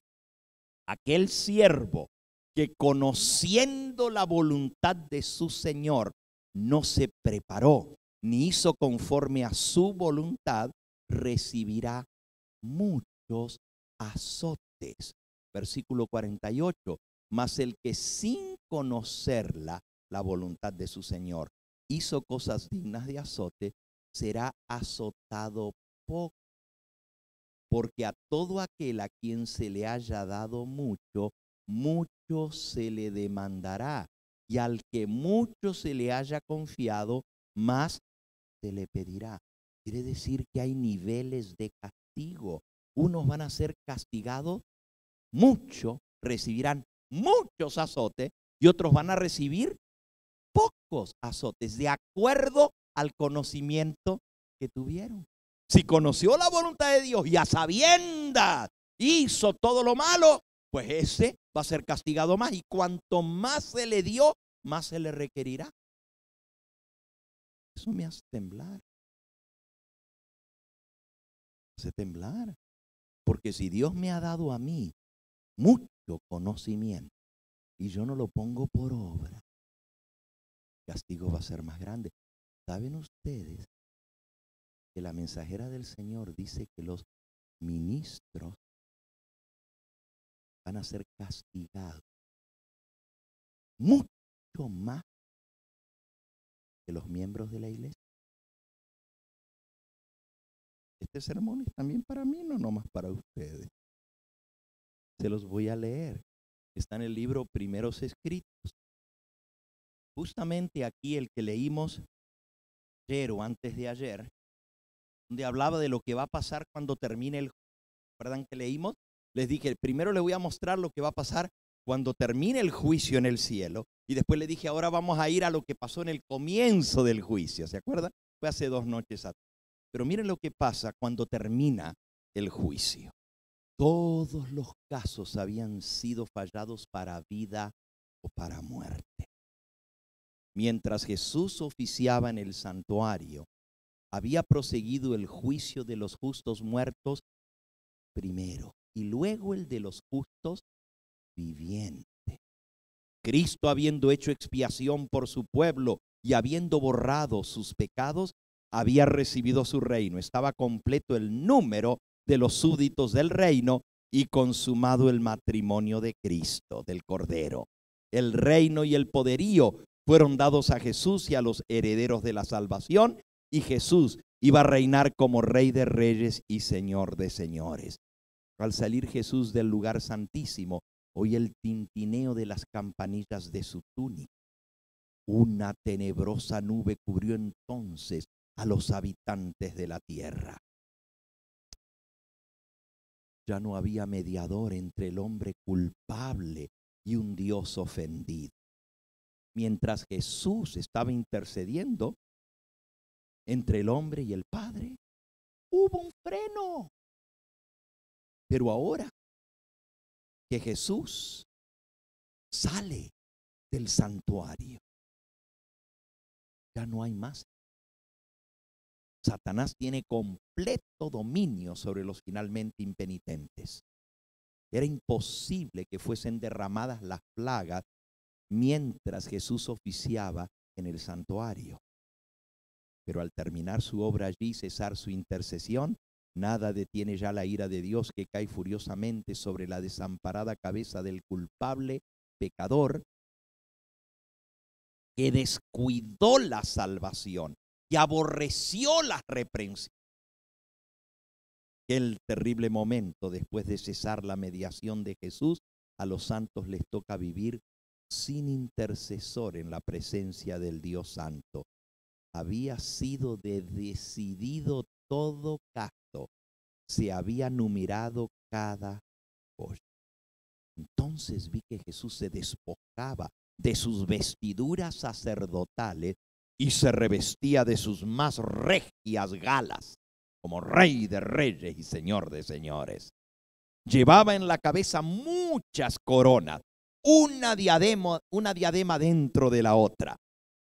S3: Aquel siervo que conociendo la voluntad de su Señor no se preparó ni hizo conforme a su voluntad, recibirá muchos azotes. Versículo 48. Mas el que sin conocerla, la voluntad de su Señor, hizo cosas dignas de azote, será azotado poco. Porque a todo aquel a quien se le haya dado mucho, mucho se le demandará. Y al que mucho se le haya confiado, más se le pedirá. Quiere decir que hay niveles de castigo. Unos van a ser castigados mucho, recibirán muchos azotes y otros van a recibir pocos azotes, de acuerdo al conocimiento que tuvieron. Si conoció la voluntad de Dios y a sabiendas hizo todo lo malo, pues ese va a ser castigado más. Y cuanto más se le dio, más se le requerirá. Eso me hace temblar. Me hace temblar. Porque si Dios me ha dado a mí mucho conocimiento y yo no lo pongo por obra, castigo va a ser más grande. ¿Saben ustedes que la mensajera del Señor dice que los ministros van a ser castigados mucho más que los miembros de la iglesia? Este sermón es también para mí, no nomás para ustedes. Se los voy a leer. Está en el libro Primeros Escritos. Justamente aquí el que leímos ayer o antes de ayer, donde hablaba de lo que va a pasar cuando termine el... ¿Recuerdan que leímos? Les dije, primero les voy a mostrar lo que va a pasar cuando termine el juicio en el cielo. Y después le dije, ahora vamos a ir a lo que pasó en el comienzo del juicio. ¿Se acuerdan? Fue hace dos noches atrás. Pero miren lo que pasa cuando termina el juicio. Todos los casos habían sido fallados para vida o para muerte. Mientras Jesús oficiaba en el santuario, había proseguido el juicio de los justos muertos primero y luego el de los justos viviente. Cristo habiendo hecho expiación por su pueblo y habiendo borrado sus pecados, había recibido su reino. Estaba completo el número de los súbditos del reino y consumado el matrimonio de Cristo, del Cordero. El reino y el poderío fueron dados a Jesús y a los herederos de la salvación, y Jesús iba a reinar como rey de reyes y señor de señores. Al salir Jesús del lugar santísimo, oí el tintineo de las campanillas de su túnica. Una tenebrosa nube cubrió entonces a los habitantes de la tierra. Ya no había mediador entre el hombre culpable y un Dios ofendido. Mientras Jesús estaba intercediendo entre el hombre y el Padre, hubo un freno. Pero ahora que Jesús sale del santuario, ya no hay más. Satanás tiene completo dominio sobre los finalmente impenitentes. Era imposible que fuesen derramadas las plagas mientras Jesús oficiaba en el santuario. Pero al terminar su obra allí y cesar su intercesión, nada detiene ya la ira de Dios que cae furiosamente sobre la desamparada cabeza del culpable pecador que descuidó la salvación, y aborreció las reprensiones. El terrible momento después de cesar la mediación de Jesús, a los santos les toca vivir sin intercesor en la presencia del Dios Santo. Había sido de decidido todo casto, se había numerado cada cosa. Entonces vi que Jesús se despojaba de sus vestiduras sacerdotales y se revestía de sus más regias galas, como rey de reyes y señor de señores. Llevaba en la cabeza muchas coronas, una diadema, una diadema dentro de la otra.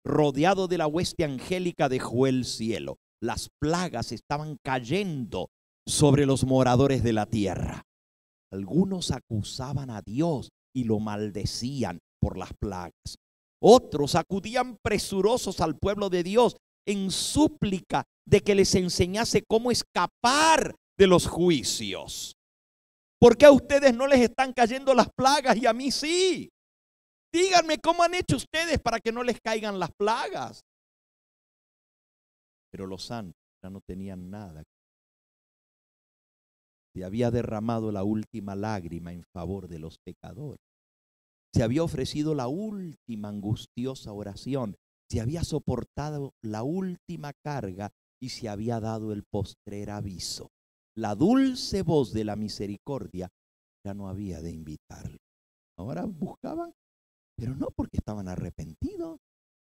S3: Rodeado de la hueste angélica dejó el cielo. Las plagas estaban cayendo sobre los moradores de la tierra. Algunos acusaban a Dios y lo maldecían por las plagas. Otros acudían presurosos al pueblo de Dios en súplica de que les enseñase cómo escapar de los juicios. ¿Por qué a ustedes no les están cayendo las plagas y a mí sí? Díganme cómo han hecho ustedes para que no les caigan las plagas. Pero los santos ya no tenían nada. Se había derramado la última lágrima en favor de los pecadores se había ofrecido la última angustiosa oración, se había soportado la última carga y se había dado el postrer aviso. La dulce voz de la misericordia ya no había de invitarlo. Ahora buscaban, pero no porque estaban arrepentidos,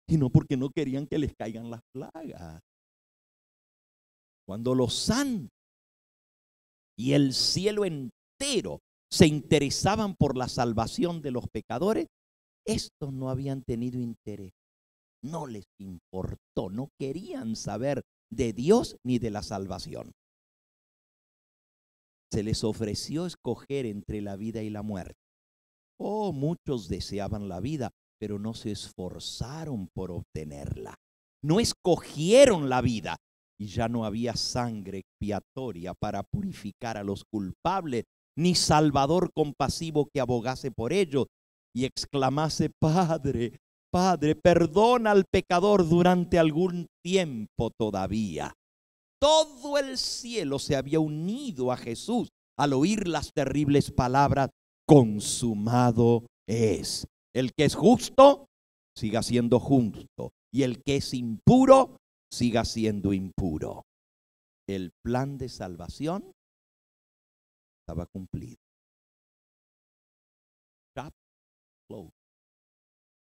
S3: sino porque no querían que les caigan las plagas. Cuando los santos y el cielo entero se interesaban por la salvación de los pecadores, estos no habían tenido interés. No les importó, no querían saber de Dios ni de la salvación. Se les ofreció escoger entre la vida y la muerte. Oh, muchos deseaban la vida, pero no se esforzaron por obtenerla. No escogieron la vida y ya no había sangre expiatoria para purificar a los culpables ni Salvador compasivo que abogase por ellos y exclamase, Padre, Padre, perdona al pecador durante algún tiempo todavía. Todo el cielo se había unido a Jesús al oír las terribles palabras, consumado es. El que es justo, siga siendo justo. Y el que es impuro, siga siendo impuro. El plan de salvación estaba cumplido. Shop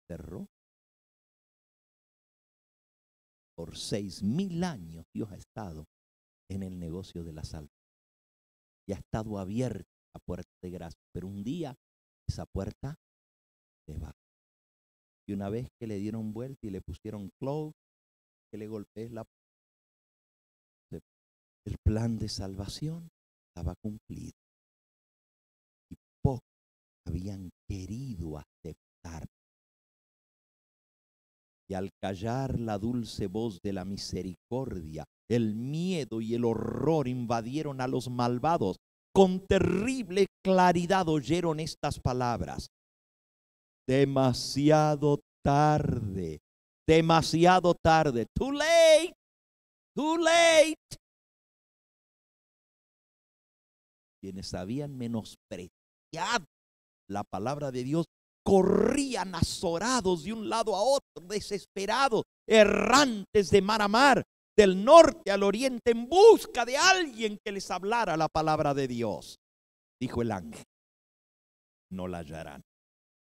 S3: Cerró. Por seis mil años Dios ha estado en el negocio de la salvación. Y ha estado abierta la puerta de gracia. Pero un día esa puerta se va. Y una vez que le dieron vuelta y le pusieron close, que le golpees la el plan de salvación estaba cumplido habían querido aceptar. Y al callar la dulce voz de la misericordia, el miedo y el horror invadieron a los malvados. Con terrible claridad oyeron estas palabras. Demasiado tarde, demasiado tarde. Too late, too late. Quienes habían menospreciado la palabra de Dios, corrían azorados de un lado a otro, desesperados, errantes de mar a mar, del norte al oriente, en busca de alguien que les hablara la palabra de Dios. Dijo el ángel, no la hallarán.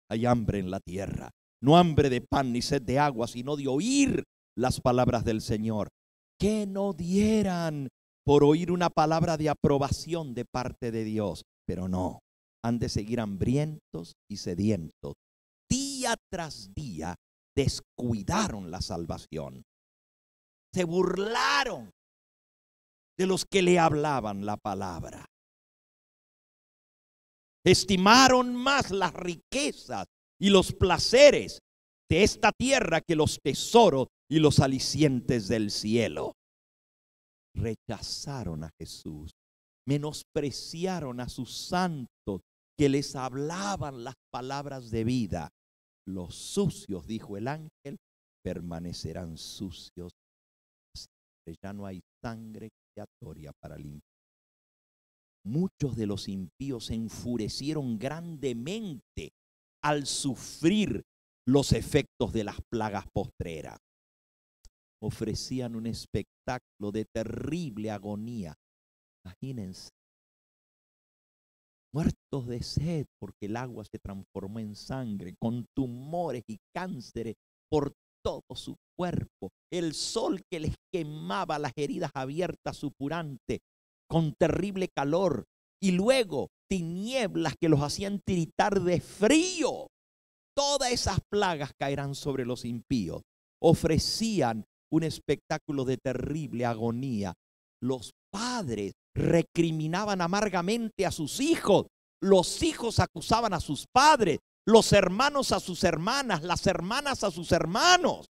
S3: Hay hambre en la tierra, no hambre de pan ni sed de agua, sino de oír las palabras del Señor. Que no dieran por oír una palabra de aprobación de parte de Dios, pero no han de seguir hambrientos y sedientos. Día tras día descuidaron la salvación. Se burlaron de los que le hablaban la palabra. Estimaron más las riquezas y los placeres de esta tierra que los tesoros y los alicientes del cielo. Rechazaron a Jesús, menospreciaron a sus santos que les hablaban las palabras de vida. Los sucios, dijo el ángel, permanecerán sucios. Ya no hay sangre expiatoria para limpiar. Muchos de los impíos se enfurecieron grandemente al sufrir los efectos de las plagas postreras. Ofrecían un espectáculo de terrible agonía. Imagínense, muertos de sed porque el agua se transformó en sangre, con tumores y cánceres por todo su cuerpo, el sol que les quemaba las heridas abiertas supurante, con terrible calor, y luego tinieblas que los hacían tiritar de frío. Todas esas plagas caerán sobre los impíos. Ofrecían un espectáculo de terrible agonía. Los padres recriminaban amargamente a sus hijos. Los hijos acusaban a sus padres. Los hermanos a sus hermanas. Las hermanas a sus hermanos.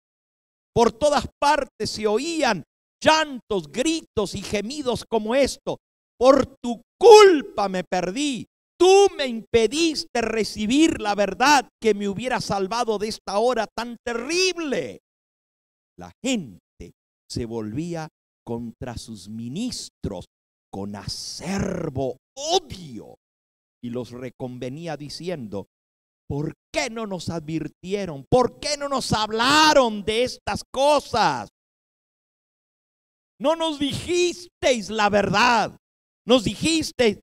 S3: Por todas partes se oían llantos, gritos y gemidos como esto. Por tu culpa me perdí. Tú me impediste recibir la verdad que me hubiera salvado de esta hora tan terrible. La gente se volvía contra sus ministros con acervo odio y los reconvenía diciendo, ¿por qué no nos advirtieron? ¿Por qué no nos hablaron de estas cosas? No nos dijisteis la verdad. Nos dijisteis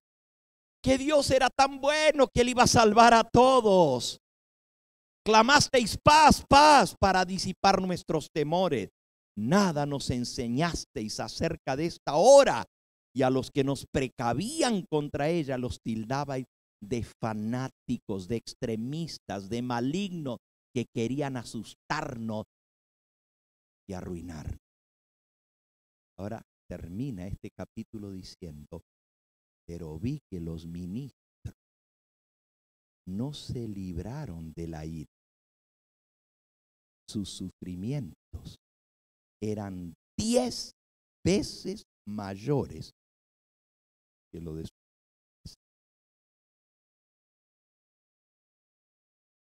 S3: que Dios era tan bueno que Él iba a salvar a todos. Clamasteis paz, paz para disipar nuestros temores. Nada nos enseñasteis acerca de esta hora y a los que nos precavían contra ella los tildabais de fanáticos, de extremistas, de malignos que querían asustarnos y arruinar. Ahora termina este capítulo diciendo, pero vi que los ministros no se libraron de la ira. Sus sufrimientos eran diez veces mayores que lo de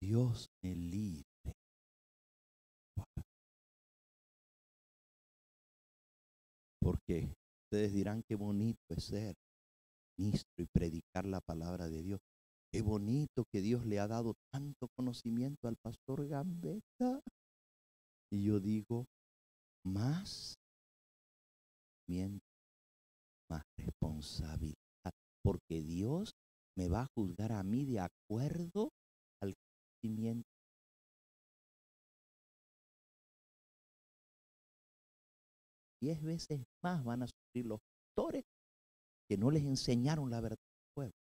S3: Dios me libre. Porque ustedes dirán qué bonito es ser ministro y predicar la palabra de Dios. Qué bonito que Dios le ha dado tanto conocimiento al pastor Gambetta. Y yo digo, más más responsabilidad, porque Dios me va a juzgar a mí de acuerdo al conocimiento. Diez veces más van a sufrir los pastores que no les enseñaron la verdad del pueblo.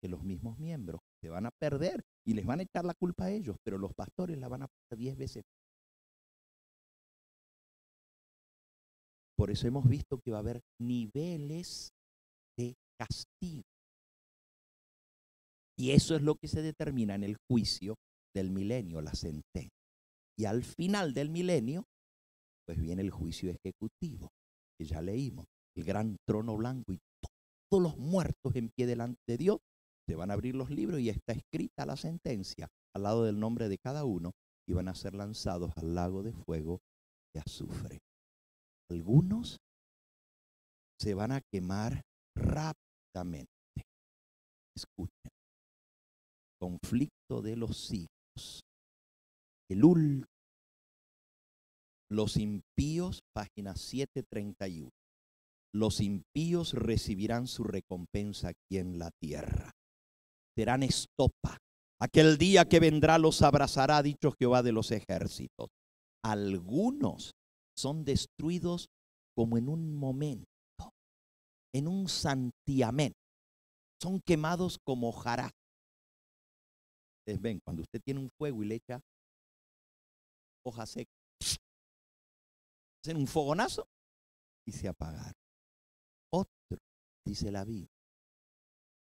S3: Que los mismos miembros se van a perder y les van a echar la culpa a ellos, pero los pastores la van a perder diez veces Por eso hemos visto que va a haber niveles de castigo. Y eso es lo que se determina en el juicio del milenio, la sentencia. Y al final del milenio, pues viene el juicio ejecutivo, que ya leímos, el gran trono blanco y todos los muertos en pie delante de Dios, se van a abrir los libros y está escrita la sentencia al lado del nombre de cada uno y van a ser lanzados al lago de fuego de azufre. Algunos se van a quemar rápidamente. Escuchen. Conflicto de los siglos. El último. Los impíos, página 731. Los impíos recibirán su recompensa aquí en la tierra. Serán estopa. Aquel día que vendrá los abrazará, dicho Jehová de los ejércitos. Algunos son destruidos como en un momento, en un santiamén. Son quemados como jará. Ustedes ven, cuando usted tiene un fuego y le echa hoja seca, hacen un fogonazo y se apagaron. Otro, dice la Biblia,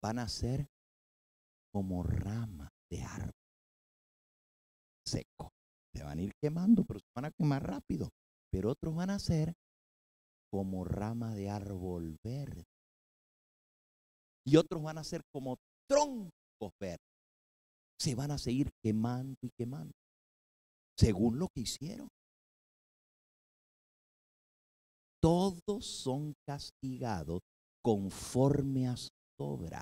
S3: van a ser como rama de árbol seco. Se van a ir quemando, pero se van a quemar rápido. Pero otros van a ser como rama de árbol verde. Y otros van a ser como troncos verdes. Se van a seguir quemando y quemando, según lo que hicieron. Todos son castigados conforme a su obra.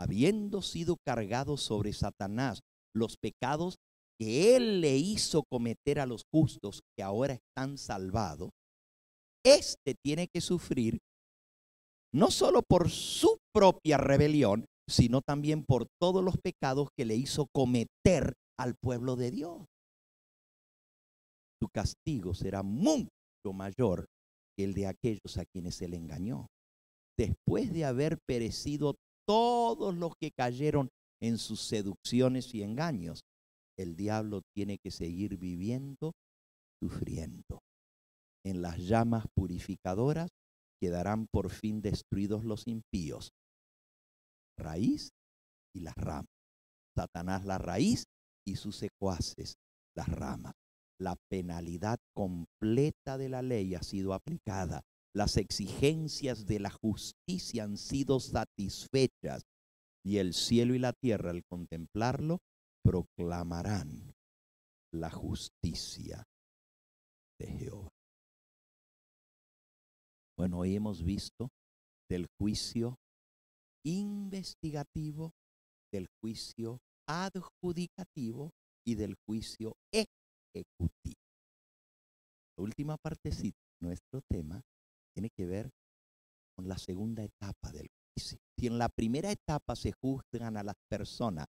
S3: Habiendo sido cargados sobre Satanás los pecados que él le hizo cometer a los justos que ahora están salvados, este tiene que sufrir no solo por su propia rebelión, sino también por todos los pecados que le hizo cometer al pueblo de Dios. Su castigo será mucho mayor que el de aquellos a quienes él engañó. Después de haber perecido todos los que cayeron en sus seducciones y engaños, el diablo tiene que seguir viviendo, sufriendo. En las llamas purificadoras quedarán por fin destruidos los impíos. Raíz y las ramas. Satanás la raíz y sus secuaces las ramas. La penalidad completa de la ley ha sido aplicada. Las exigencias de la justicia han sido satisfechas y el cielo y la tierra al contemplarlo proclamarán la justicia de Jehová. Bueno, hoy hemos visto del juicio investigativo, del juicio adjudicativo y del juicio ejecutivo. La última partecita de nuestro tema tiene que ver con la segunda etapa del si en la primera etapa se juzgan a las personas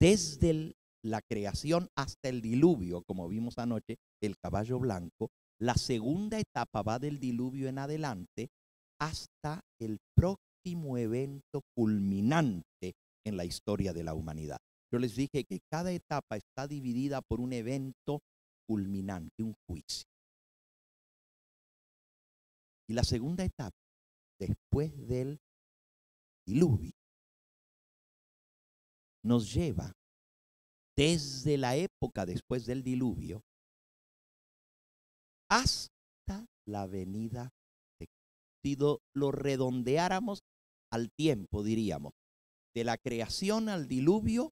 S3: desde la creación hasta el diluvio, como vimos anoche, el caballo blanco, la segunda etapa va del diluvio en adelante hasta el próximo evento culminante en la historia de la humanidad. Yo les dije que cada etapa está dividida por un evento culminante, un juicio. Y la segunda etapa, después del diluvio nos lleva desde la época después del diluvio hasta la venida de Si lo redondeáramos al tiempo, diríamos, de la creación al diluvio,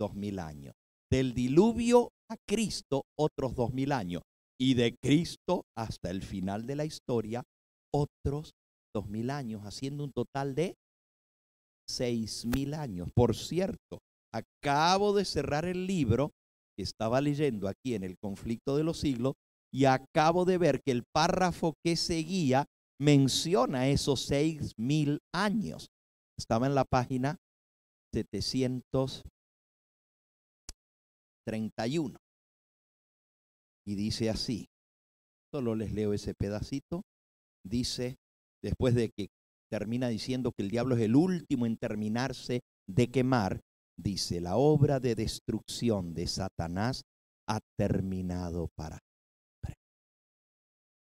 S3: dos mil años. Del diluvio a Cristo, otros dos mil años. Y de Cristo hasta el final de la historia, otros dos mil años, haciendo un total de seis mil años. Por cierto, acabo de cerrar el libro que estaba leyendo aquí en el conflicto de los siglos y acabo de ver que el párrafo que seguía menciona esos seis mil años. Estaba en la página 731 y dice así, solo les leo ese pedacito, dice, después de que termina diciendo que el diablo es el último en terminarse de quemar, dice, la obra de destrucción de Satanás ha terminado para siempre.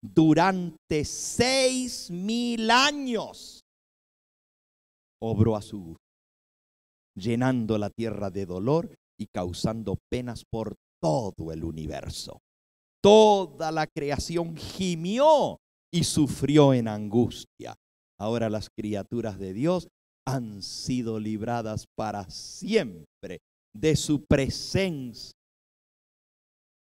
S3: Durante seis mil años obró a su gusto, llenando la tierra de dolor y causando penas por todo el universo. Toda la creación gimió y sufrió en angustia. Ahora las criaturas de Dios han sido libradas para siempre de su presencia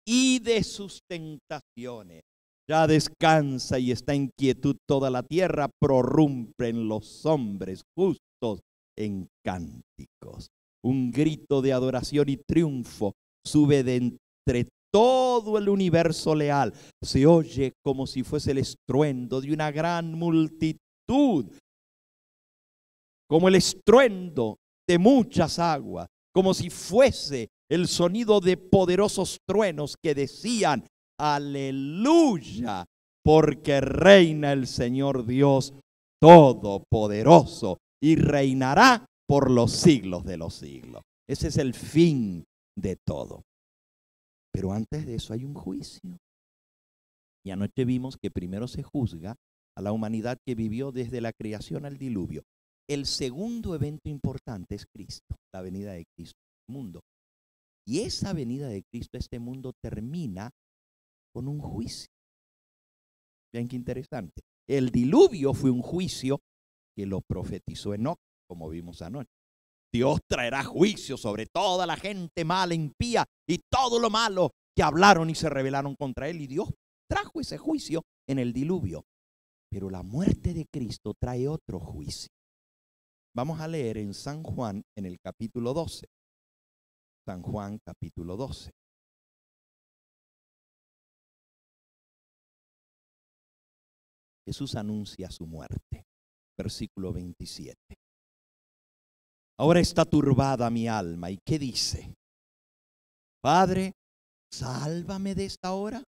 S3: y de sus tentaciones. Ya descansa y está en quietud toda la tierra, prorrumpen los hombres justos en cánticos. Un grito de adoración y triunfo sube de entre todo el universo leal. Se oye como si fuese el estruendo de una gran multitud como el estruendo de muchas aguas, como si fuese el sonido de poderosos truenos que decían, aleluya, porque reina el Señor Dios Todopoderoso y reinará por los siglos de los siglos. Ese es el fin de todo. Pero antes de eso hay un juicio. Y anoche vimos que primero se juzga a la humanidad que vivió desde la creación al diluvio. El segundo evento importante es Cristo, la venida de Cristo. mundo. Y esa venida de Cristo a este mundo termina con un juicio. Vean qué interesante. El diluvio fue un juicio que lo profetizó Enoch, como vimos anoche. Dios traerá juicio sobre toda la gente mala, impía y todo lo malo que hablaron y se rebelaron contra él. Y Dios trajo ese juicio en el diluvio. Pero la muerte de Cristo trae otro juicio. Vamos a leer en San Juan en el capítulo 12. San Juan capítulo 12. Jesús anuncia su muerte. Versículo 27. Ahora está turbada mi alma. ¿Y qué dice? Padre, sálvame de esta hora.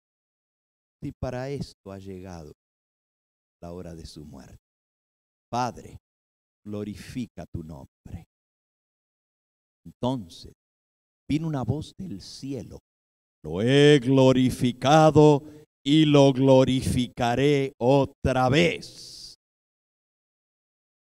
S3: Si para esto ha llegado la hora de su muerte. Padre, glorifica tu nombre. Entonces vino una voz del cielo. Lo he glorificado y lo glorificaré otra vez.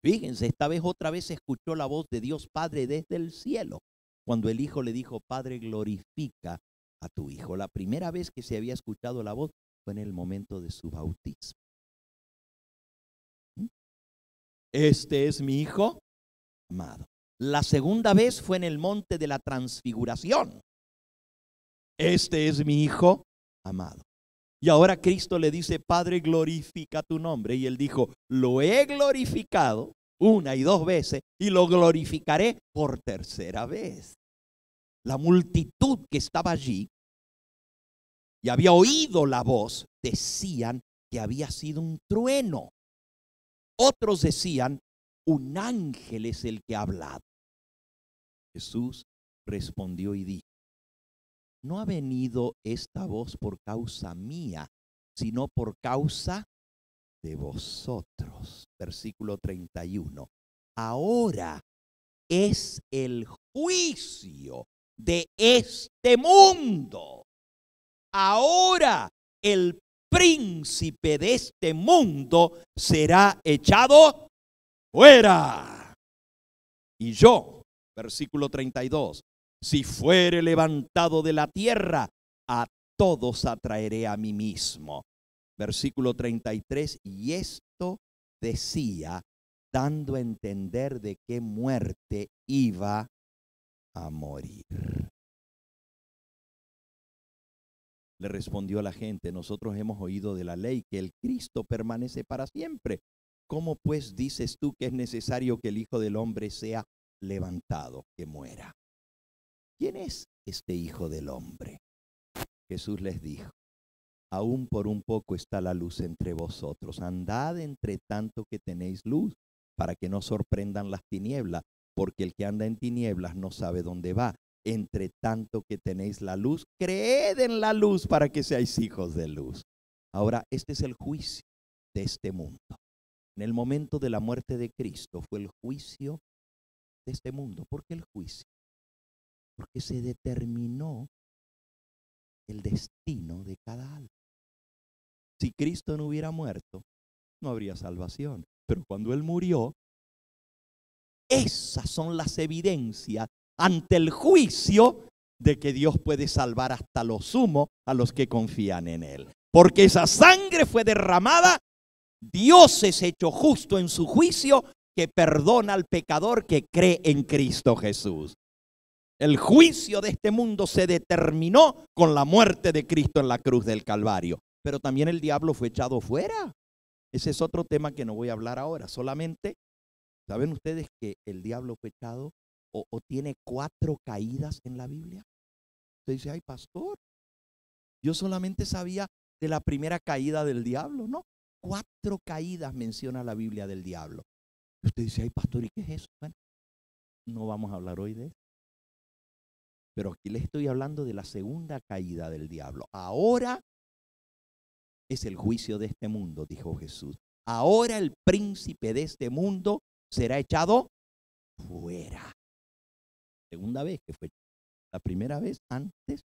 S3: Fíjense, esta vez otra vez escuchó la voz de Dios Padre desde el cielo, cuando el Hijo le dijo, Padre, glorifica a tu Hijo. La primera vez que se había escuchado la voz fue en el momento de su bautismo. Este es mi Hijo amado. La segunda vez fue en el monte de la transfiguración. Este es mi Hijo amado. Y ahora Cristo le dice, Padre, glorifica tu nombre. Y él dijo, lo he glorificado una y dos veces y lo glorificaré por tercera vez. La multitud que estaba allí y había oído la voz, decían que había sido un trueno. Otros decían, un ángel es el que ha hablado. Jesús respondió y dijo, no ha venido esta voz por causa mía, sino por causa de vosotros. Versículo 31. Ahora es el juicio de este mundo. Ahora el príncipe de este mundo será echado fuera. Y yo, versículo 32, si fuere levantado de la tierra, a todos atraeré a mí mismo. Versículo 33, y esto decía, dando a entender de qué muerte iba a morir. Le respondió la gente, nosotros hemos oído de la ley que el Cristo permanece para siempre. ¿Cómo pues dices tú que es necesario que el Hijo del Hombre sea levantado, que muera? ¿quién es este Hijo del Hombre? Jesús les dijo, aún por un poco está la luz entre vosotros, andad entre tanto que tenéis luz, para que no sorprendan las tinieblas, porque el que anda en tinieblas no sabe dónde va. Entre tanto que tenéis la luz, creed en la luz para que seáis hijos de luz. Ahora, este es el juicio de este mundo. En el momento de la muerte de Cristo fue el juicio de este mundo. ¿Por qué el juicio? porque se determinó el destino de cada alma. Si Cristo no hubiera muerto, no habría salvación. Pero cuando Él murió, esas son las evidencias ante el juicio de que Dios puede salvar hasta lo sumo a los que confían en Él. Porque esa sangre fue derramada, Dios es hecho justo en su juicio que perdona al pecador que cree en Cristo Jesús. El juicio de este mundo se determinó con la muerte de Cristo en la cruz del Calvario. Pero también el diablo fue echado fuera. Ese es otro tema que no voy a hablar ahora. Solamente, ¿saben ustedes que el diablo fue echado o, tiene cuatro caídas en la Biblia? Usted dice, ay, pastor, yo solamente sabía de la primera caída del diablo, ¿no? Cuatro caídas menciona la Biblia del diablo. Usted dice, ay, pastor, ¿y qué es eso? Bueno, no vamos a hablar hoy de eso. Pero aquí le estoy hablando de la segunda caída del diablo. Ahora es el juicio de este mundo, dijo Jesús. Ahora el príncipe de este mundo será echado fuera. Segunda vez que fue la primera vez antes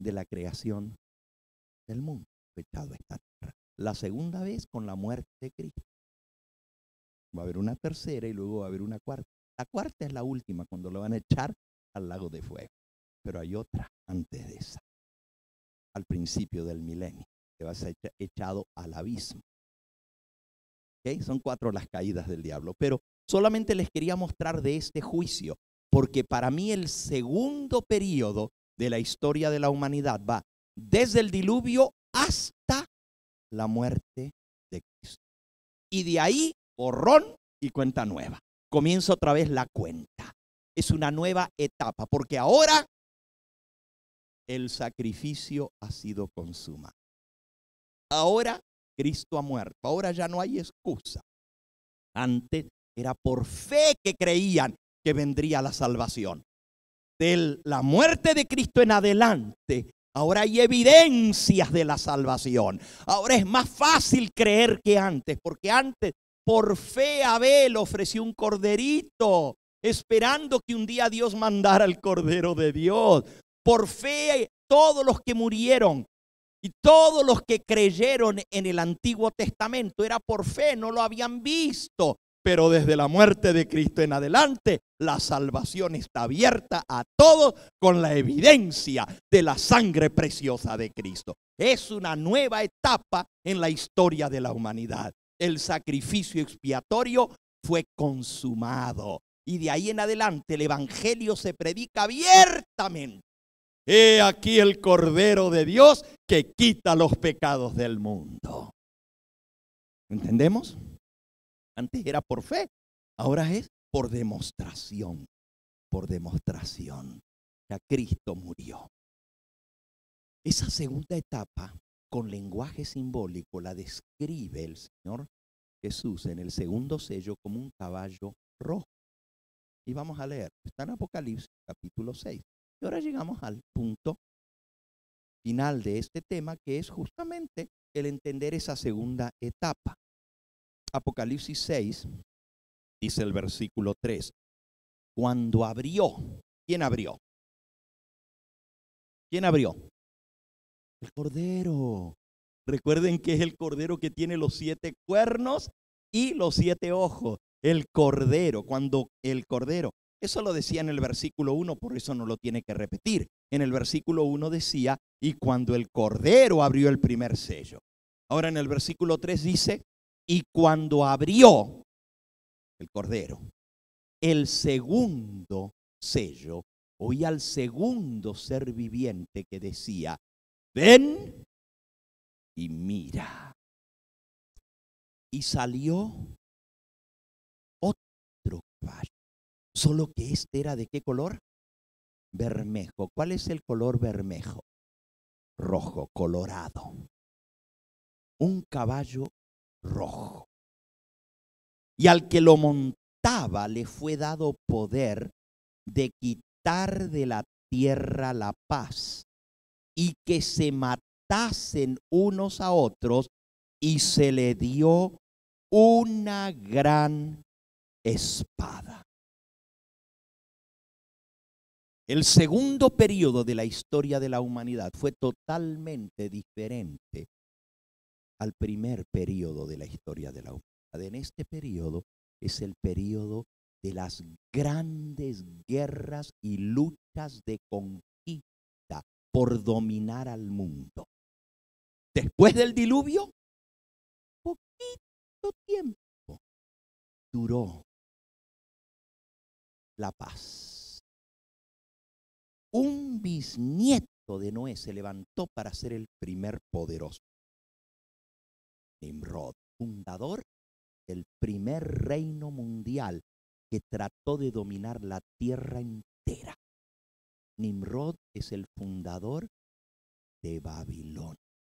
S3: de la creación del mundo. Fue echado a esta tierra. La segunda vez con la muerte de Cristo. Va a haber una tercera y luego va a haber una cuarta. La cuarta es la última, cuando lo van a echar al lago de fuego. Pero hay otra antes de esa, al principio del milenio, que va a ser echado al abismo. Son cuatro las caídas del diablo, pero solamente les quería mostrar de este juicio, porque para mí el segundo periodo de la historia de la humanidad va desde el diluvio hasta la muerte de Cristo. Y de ahí, borrón y cuenta nueva. Comienza otra vez la cuenta. Es una nueva etapa, porque ahora el sacrificio ha sido consumado. Ahora Cristo ha muerto. Ahora ya no hay excusa. Antes era por fe que creían que vendría la salvación. De la muerte de Cristo en adelante, ahora hay evidencias de la salvación. Ahora es más fácil creer que antes, porque antes por fe Abel ofreció un corderito, esperando que un día Dios mandara el cordero de Dios. Por fe todos los que murieron y todos los que creyeron en el Antiguo Testamento era por fe, no lo habían visto. Pero desde la muerte de Cristo en adelante, la salvación está abierta a todos con la evidencia de la sangre preciosa de Cristo. Es una nueva etapa en la historia de la humanidad. El sacrificio expiatorio fue consumado. Y de ahí en adelante el Evangelio se predica abiertamente He aquí el Cordero de Dios que quita los pecados del mundo. ¿Entendemos? Antes era por fe, ahora es por demostración, por demostración. Ya Cristo murió. Esa segunda etapa, con lenguaje simbólico, la describe el Señor Jesús en el segundo sello como un caballo rojo. Y vamos a leer, está en Apocalipsis capítulo 6. Y ahora llegamos al punto final de este tema, que es justamente el entender esa segunda etapa. Apocalipsis 6, dice el versículo 3, cuando abrió, ¿quién abrió? ¿Quién abrió? El cordero. Recuerden que es el cordero que tiene los siete cuernos y los siete ojos. El cordero, cuando el cordero eso lo decía en el versículo 1, por eso no lo tiene que repetir. En el versículo 1 decía, y cuando el Cordero abrió el primer sello. Ahora en el versículo 3 dice, y cuando abrió el Cordero el segundo sello, oí al segundo ser viviente que decía, ven y mira. Y salió otro caballo Solo que este era de qué color? Bermejo. ¿Cuál es el color bermejo? Rojo, colorado. Un caballo rojo. Y al que lo montaba le fue dado poder de quitar de la tierra la paz y que se matasen unos a otros y se le dio una gran espada. El segundo periodo de la historia de la humanidad fue totalmente diferente al primer periodo de la historia de la humanidad. En este periodo es el periodo de las grandes guerras y luchas de conquista por dominar al mundo. Después del diluvio, poquito tiempo duró la paz un bisnieto de Noé se levantó para ser el primer poderoso. Nimrod, fundador del primer reino mundial que trató de dominar la tierra entera. Nimrod es el fundador de Babilonia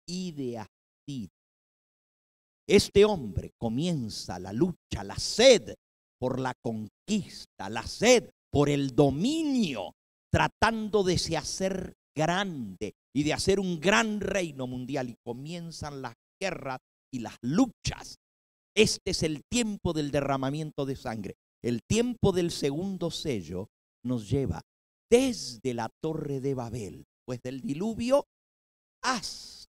S3: y de Asir. Este hombre comienza la lucha, la sed por la conquista, la sed por el dominio tratando de se hacer grande y de hacer un gran reino mundial y comienzan las guerras y las luchas. Este es el tiempo del derramamiento de sangre. El tiempo del segundo sello nos lleva desde la torre de Babel, pues del diluvio hasta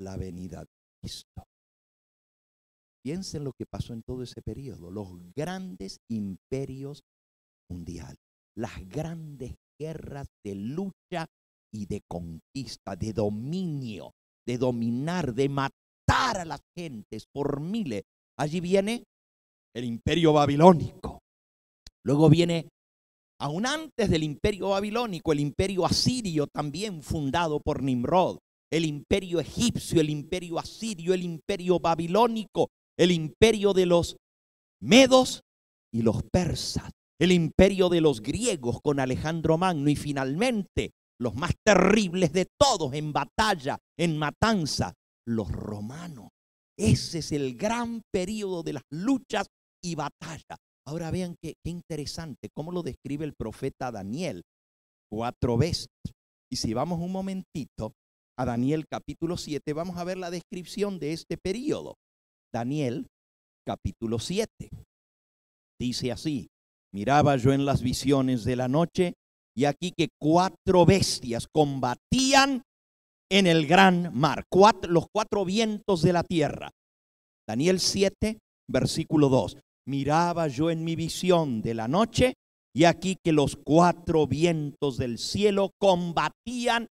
S3: la venida de Cristo. Piensen lo que pasó en todo ese periodo, los grandes imperios mundiales, las grandes guerras de lucha y de conquista, de dominio, de dominar, de matar a las gentes por miles. Allí viene el imperio babilónico. Luego viene, aún antes del imperio babilónico, el imperio asirio también fundado por Nimrod, el imperio egipcio, el imperio asirio, el imperio babilónico, el imperio de los medos y los persas, el imperio de los griegos con Alejandro Magno y finalmente los más terribles de todos en batalla, en matanza, los romanos. Ese es el gran periodo de las luchas y batallas. Ahora vean qué, interesante cómo lo describe el profeta Daniel. Cuatro veces. Y si vamos un momentito a Daniel capítulo 7, vamos a ver la descripción de este periodo. Daniel capítulo 7. Dice así, miraba yo en las visiones de la noche y aquí que cuatro bestias combatían en el gran mar, los cuatro vientos de la tierra. Daniel 7, versículo 2. Miraba yo en mi visión de la noche y aquí que los cuatro vientos del cielo combatían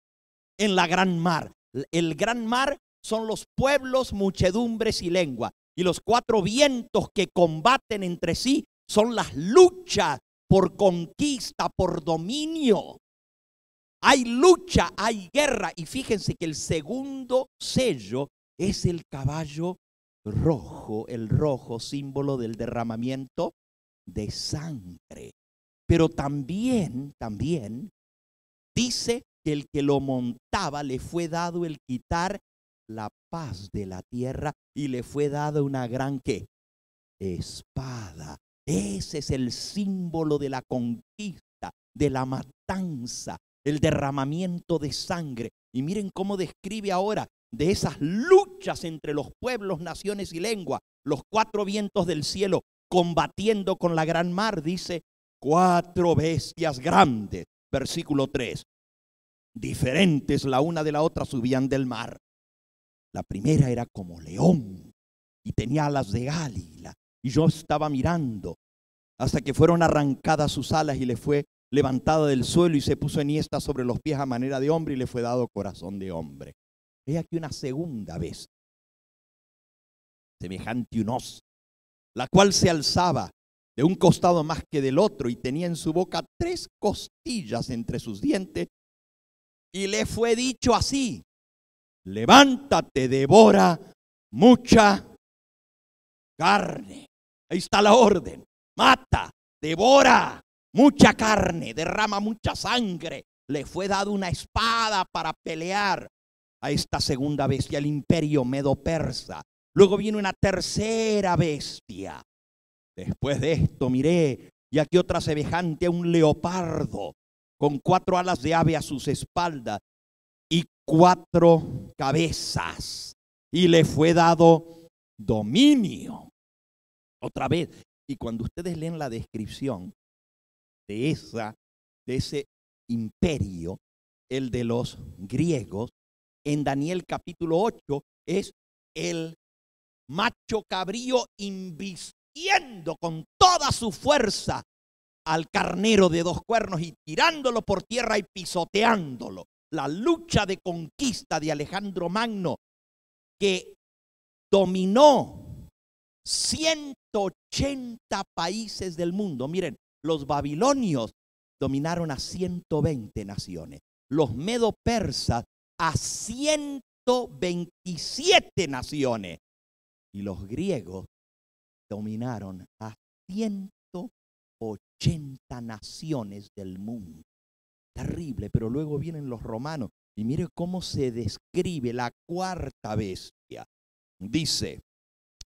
S3: en la gran mar. El gran mar son los pueblos, muchedumbres y lengua. Y los cuatro vientos que combaten entre sí son las luchas por conquista, por dominio. Hay lucha, hay guerra. Y fíjense que el segundo sello es el caballo rojo, el rojo símbolo del derramamiento de sangre. Pero también, también dice que el que lo montaba le fue dado el quitar la paz de la tierra y le fue dado una gran qué? Espada. Ese es el símbolo de la conquista, de la matanza, el derramamiento de sangre. Y miren cómo describe ahora de esas luchas entre los pueblos, naciones y lengua, los cuatro vientos del cielo combatiendo con la gran mar, dice, cuatro bestias grandes, versículo 3, diferentes la una de la otra subían del mar. La primera era como león y tenía alas de águila. Y yo estaba mirando hasta que fueron arrancadas sus alas y le fue levantada del suelo y se puso esta sobre los pies a manera de hombre y le fue dado corazón de hombre. He aquí una segunda vez, semejante un oso, la cual se alzaba de un costado más que del otro y tenía en su boca tres costillas entre sus dientes y le fue dicho así, levántate, devora mucha carne. Ahí está la orden. Mata, devora mucha carne, derrama mucha sangre. Le fue dado una espada para pelear a esta segunda bestia, el imperio medo-persa. Luego viene una tercera bestia. Después de esto, miré, y aquí otra semejante a un leopardo, con cuatro alas de ave a sus espaldas y cuatro cabezas. Y le fue dado dominio. Otra vez. Y cuando ustedes leen la descripción de esa, de ese imperio, el de los griegos, en Daniel capítulo 8, es el macho cabrío invistiendo con toda su fuerza al carnero de dos cuernos y tirándolo por tierra y pisoteándolo la lucha de conquista de Alejandro Magno, que dominó 180 países del mundo. Miren, los babilonios dominaron a 120 naciones, los medo-persas a 127 naciones. Y los griegos dominaron a 180 naciones del mundo. Terrible, pero luego vienen los romanos. Y mire cómo se describe la cuarta bestia. Dice,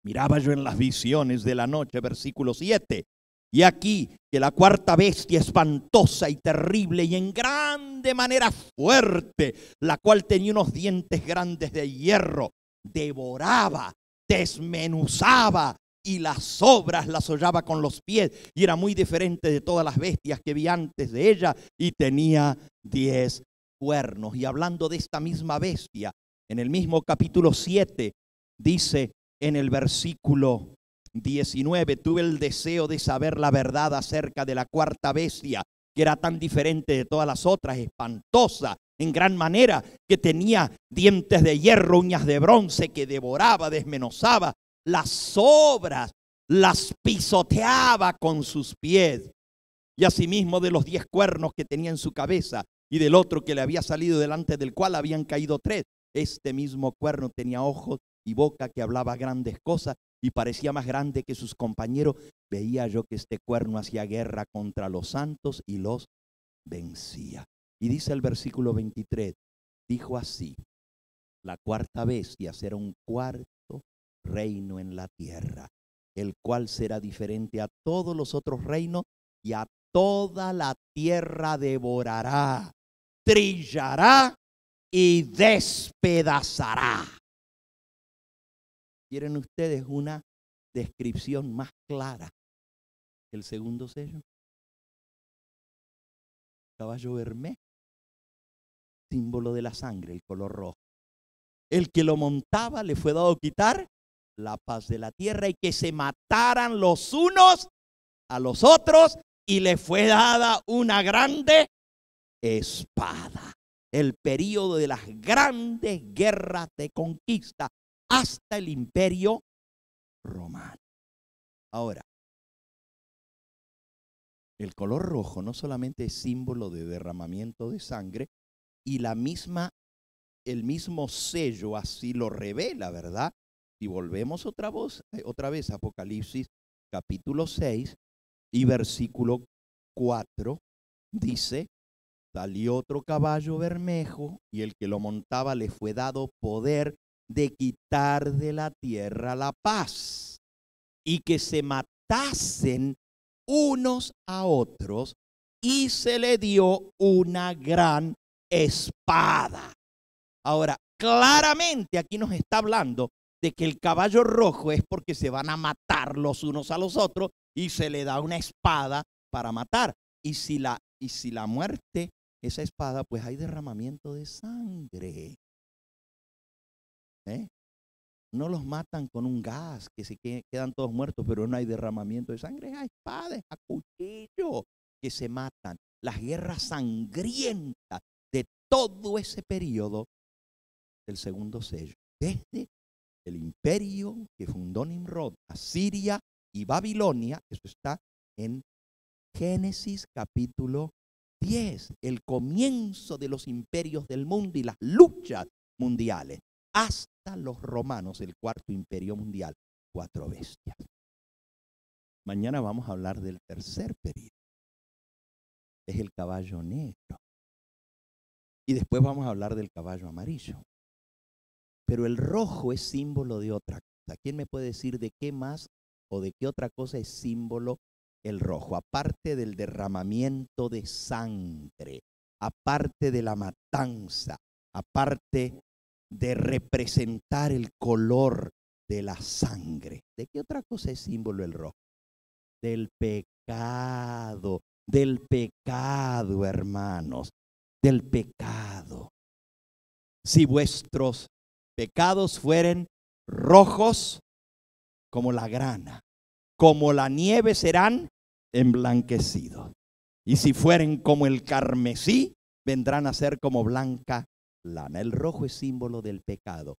S3: miraba yo en las visiones de la noche, versículo 7, y aquí que la cuarta bestia espantosa y terrible y en grande manera fuerte, la cual tenía unos dientes grandes de hierro, devoraba, desmenuzaba y las obras las hollaba con los pies y era muy diferente de todas las bestias que vi antes de ella y tenía diez cuernos. Y hablando de esta misma bestia, en el mismo capítulo 7 dice en el versículo 19, tuve el deseo de saber la verdad acerca de la cuarta bestia que era tan diferente de todas las otras, espantosa en gran manera, que tenía dientes de hierro, uñas de bronce, que devoraba, desmenuzaba las obras, las pisoteaba con sus pies. Y asimismo de los diez cuernos que tenía en su cabeza y del otro que le había salido delante del cual habían caído tres. Este mismo cuerno tenía ojos y boca que hablaba grandes cosas y parecía más grande que sus compañeros. Veía yo que este cuerno hacía guerra contra los santos y los vencía. Y dice el versículo 23, dijo así, la cuarta bestia será un cuarto reino en la tierra, el cual será diferente a todos los otros reinos y a toda la tierra devorará, trillará y despedazará. ¿Quieren ustedes una descripción más clara? El segundo sello. Caballo vermé, símbolo de la sangre, el color rojo. El que lo montaba le fue dado quitar la paz de la tierra y que se mataran los unos a los otros y le fue dada una grande espada. El periodo de las grandes guerras de conquista hasta el imperio romano. Ahora, el color rojo no solamente es símbolo de derramamiento de sangre y la misma el mismo sello así lo revela, ¿verdad? Si volvemos otra vez, eh, otra vez Apocalipsis capítulo 6 y versículo 4 dice, salió otro caballo bermejo y el que lo montaba le fue dado poder de quitar de la tierra la paz y que se matasen unos a otros y se le dio una gran espada. Ahora, claramente aquí nos está hablando de que el caballo rojo es porque se van a matar los unos a los otros y se le da una espada para matar. Y si la, y si la muerte, esa espada, pues hay derramamiento de sangre. ¿Eh? No los matan con un gas, que se quedan todos muertos, pero no hay derramamiento de sangre. Hay espadas, a cuchillo que se matan. Las guerras sangrientas de todo ese periodo del segundo sello. Desde el imperio que fundó Nimrod, Asiria y Babilonia, eso está en Génesis capítulo 10, el comienzo de los imperios del mundo y las luchas mundiales hasta los romanos, el cuarto imperio mundial, cuatro bestias. Mañana vamos a hablar del tercer periodo. Es el caballo negro. Y después vamos a hablar del caballo amarillo. Pero el rojo es símbolo de otra cosa. ¿Quién me puede decir de qué más o de qué otra cosa es símbolo el rojo? Aparte del derramamiento de sangre, aparte de la matanza, aparte de representar el color de la sangre. ¿De qué otra cosa es símbolo el rojo? Del pecado, del pecado, hermanos, del pecado. Si vuestros pecados fueren rojos como la grana, como la nieve serán emblanquecidos. Y si fueren como el carmesí, vendrán a ser como blanca lana. El rojo es símbolo del pecado.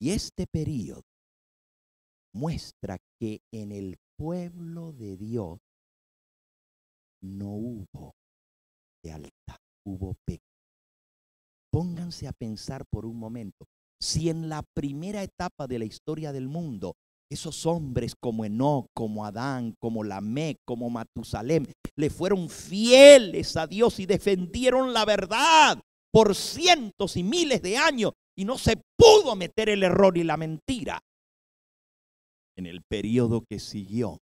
S3: Y este periodo muestra que en el pueblo de Dios no hubo lealtad, hubo pecado. Pónganse a pensar por un momento, si en la primera etapa de la historia del mundo esos hombres como Enoch, como Adán, como Lamec, como Matusalem, le fueron fieles a Dios y defendieron la verdad por cientos y miles de años y no se pudo meter el error y la mentira. En el periodo que siguió,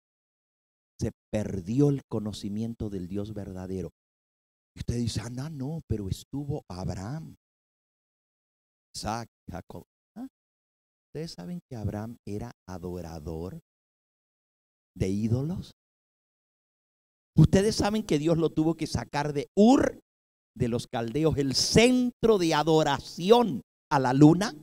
S3: se perdió el conocimiento del Dios verdadero. Y usted dice, ah, no, pero estuvo Abraham, Isaac. ¿Ah? Ustedes saben que Abraham era adorador de ídolos. Ustedes saben que Dios lo tuvo que sacar de Ur de los caldeos, el centro de adoración a la luna.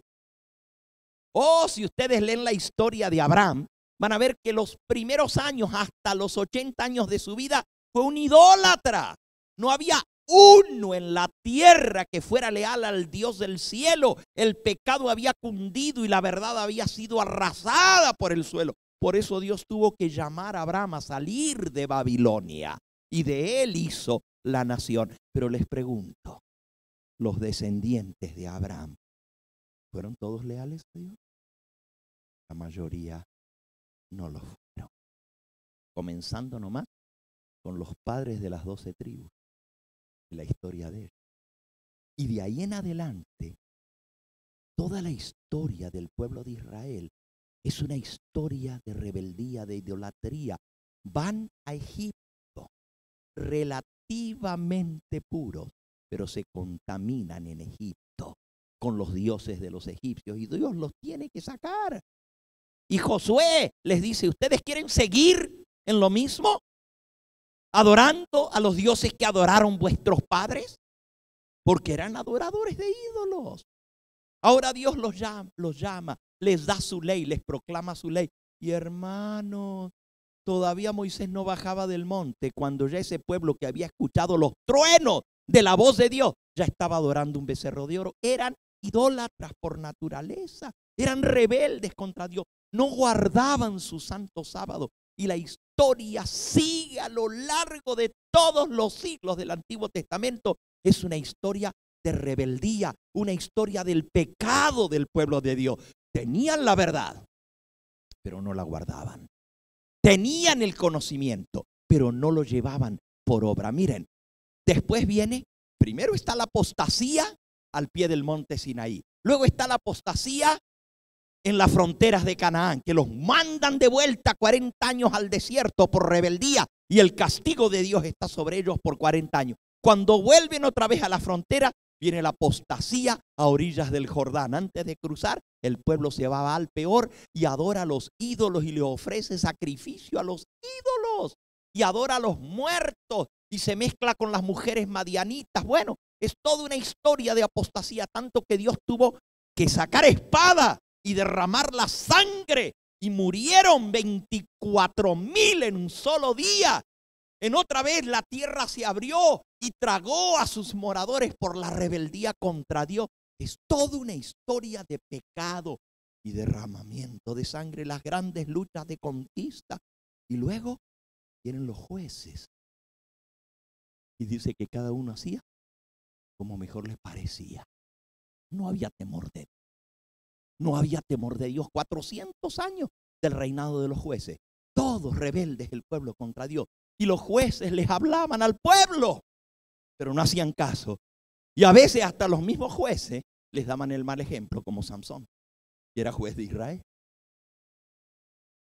S3: O oh, si ustedes leen la historia de Abraham, van a ver que los primeros años, hasta los 80 años de su vida, fue un idólatra. No había uno en la tierra que fuera leal al Dios del cielo. El pecado había cundido y la verdad había sido arrasada por el suelo. Por eso Dios tuvo que llamar a Abraham a salir de Babilonia y de él hizo la nación. Pero les pregunto, ¿los descendientes de Abraham fueron todos leales a Dios? La mayoría no lo fueron. Comenzando nomás con los padres de las doce tribus la historia de él. Y de ahí en adelante, toda la historia del pueblo de Israel es una historia de rebeldía, de idolatría. Van a Egipto relativamente puros, pero se contaminan en Egipto con los dioses de los egipcios y Dios los tiene que sacar. Y Josué les dice, ¿ustedes quieren seguir en lo mismo? adorando a los dioses que adoraron vuestros padres, porque eran adoradores de ídolos. Ahora Dios los llama, les da su ley, les proclama su ley. Y hermanos, todavía Moisés no bajaba del monte cuando ya ese pueblo que había escuchado los truenos de la voz de Dios ya estaba adorando un becerro de oro. Eran idólatras por naturaleza, eran rebeldes contra Dios, no guardaban su santo sábado. Y la historia sigue a lo largo de todos los siglos del Antiguo Testamento. Es una historia de rebeldía, una historia del pecado del pueblo de Dios. Tenían la verdad, pero no la guardaban. Tenían el conocimiento, pero no lo llevaban por obra. Miren, después viene, primero está la apostasía al pie del monte Sinaí. Luego está la apostasía en las fronteras de Canaán, que los mandan de vuelta 40 años al desierto por rebeldía y el castigo de Dios está sobre ellos por 40 años. Cuando vuelven otra vez a la frontera, viene la apostasía a orillas del Jordán. Antes de cruzar, el pueblo se va al peor y adora a los ídolos y le ofrece sacrificio a los ídolos y adora a los muertos y se mezcla con las mujeres madianitas. Bueno, es toda una historia de apostasía, tanto que Dios tuvo que sacar espada y derramar la sangre. Y murieron 24 mil en un solo día. En otra vez la tierra se abrió y tragó a sus moradores por la rebeldía contra Dios. Es toda una historia de pecado y derramamiento de sangre, las grandes luchas de conquista. Y luego vienen los jueces. Y dice que cada uno hacía como mejor le parecía. No había temor de no había temor de Dios. 400 años del reinado de los jueces. Todos rebeldes el pueblo contra Dios. Y los jueces les hablaban al pueblo, pero no hacían caso. Y a veces hasta los mismos jueces les daban el mal ejemplo, como Samson, que era juez de Israel.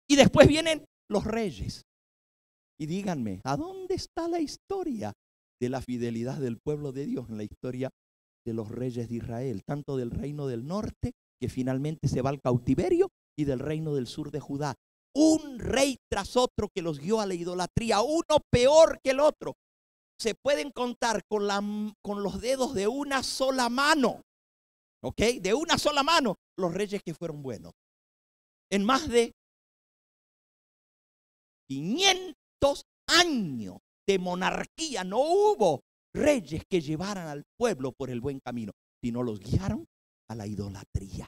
S3: Y después vienen los reyes. Y díganme, ¿a dónde está la historia de la fidelidad del pueblo de Dios en la historia de los reyes de Israel, tanto del reino del norte que finalmente se va al cautiverio, y del reino del sur de Judá. Un rey tras otro que los guió a la idolatría, uno peor que el otro. Se pueden contar con, la, con los dedos de una sola mano, ¿ok? De una sola mano los reyes que fueron buenos. En más de 500 años de monarquía no hubo reyes que llevaran al pueblo por el buen camino, sino los guiaron a la idolatría,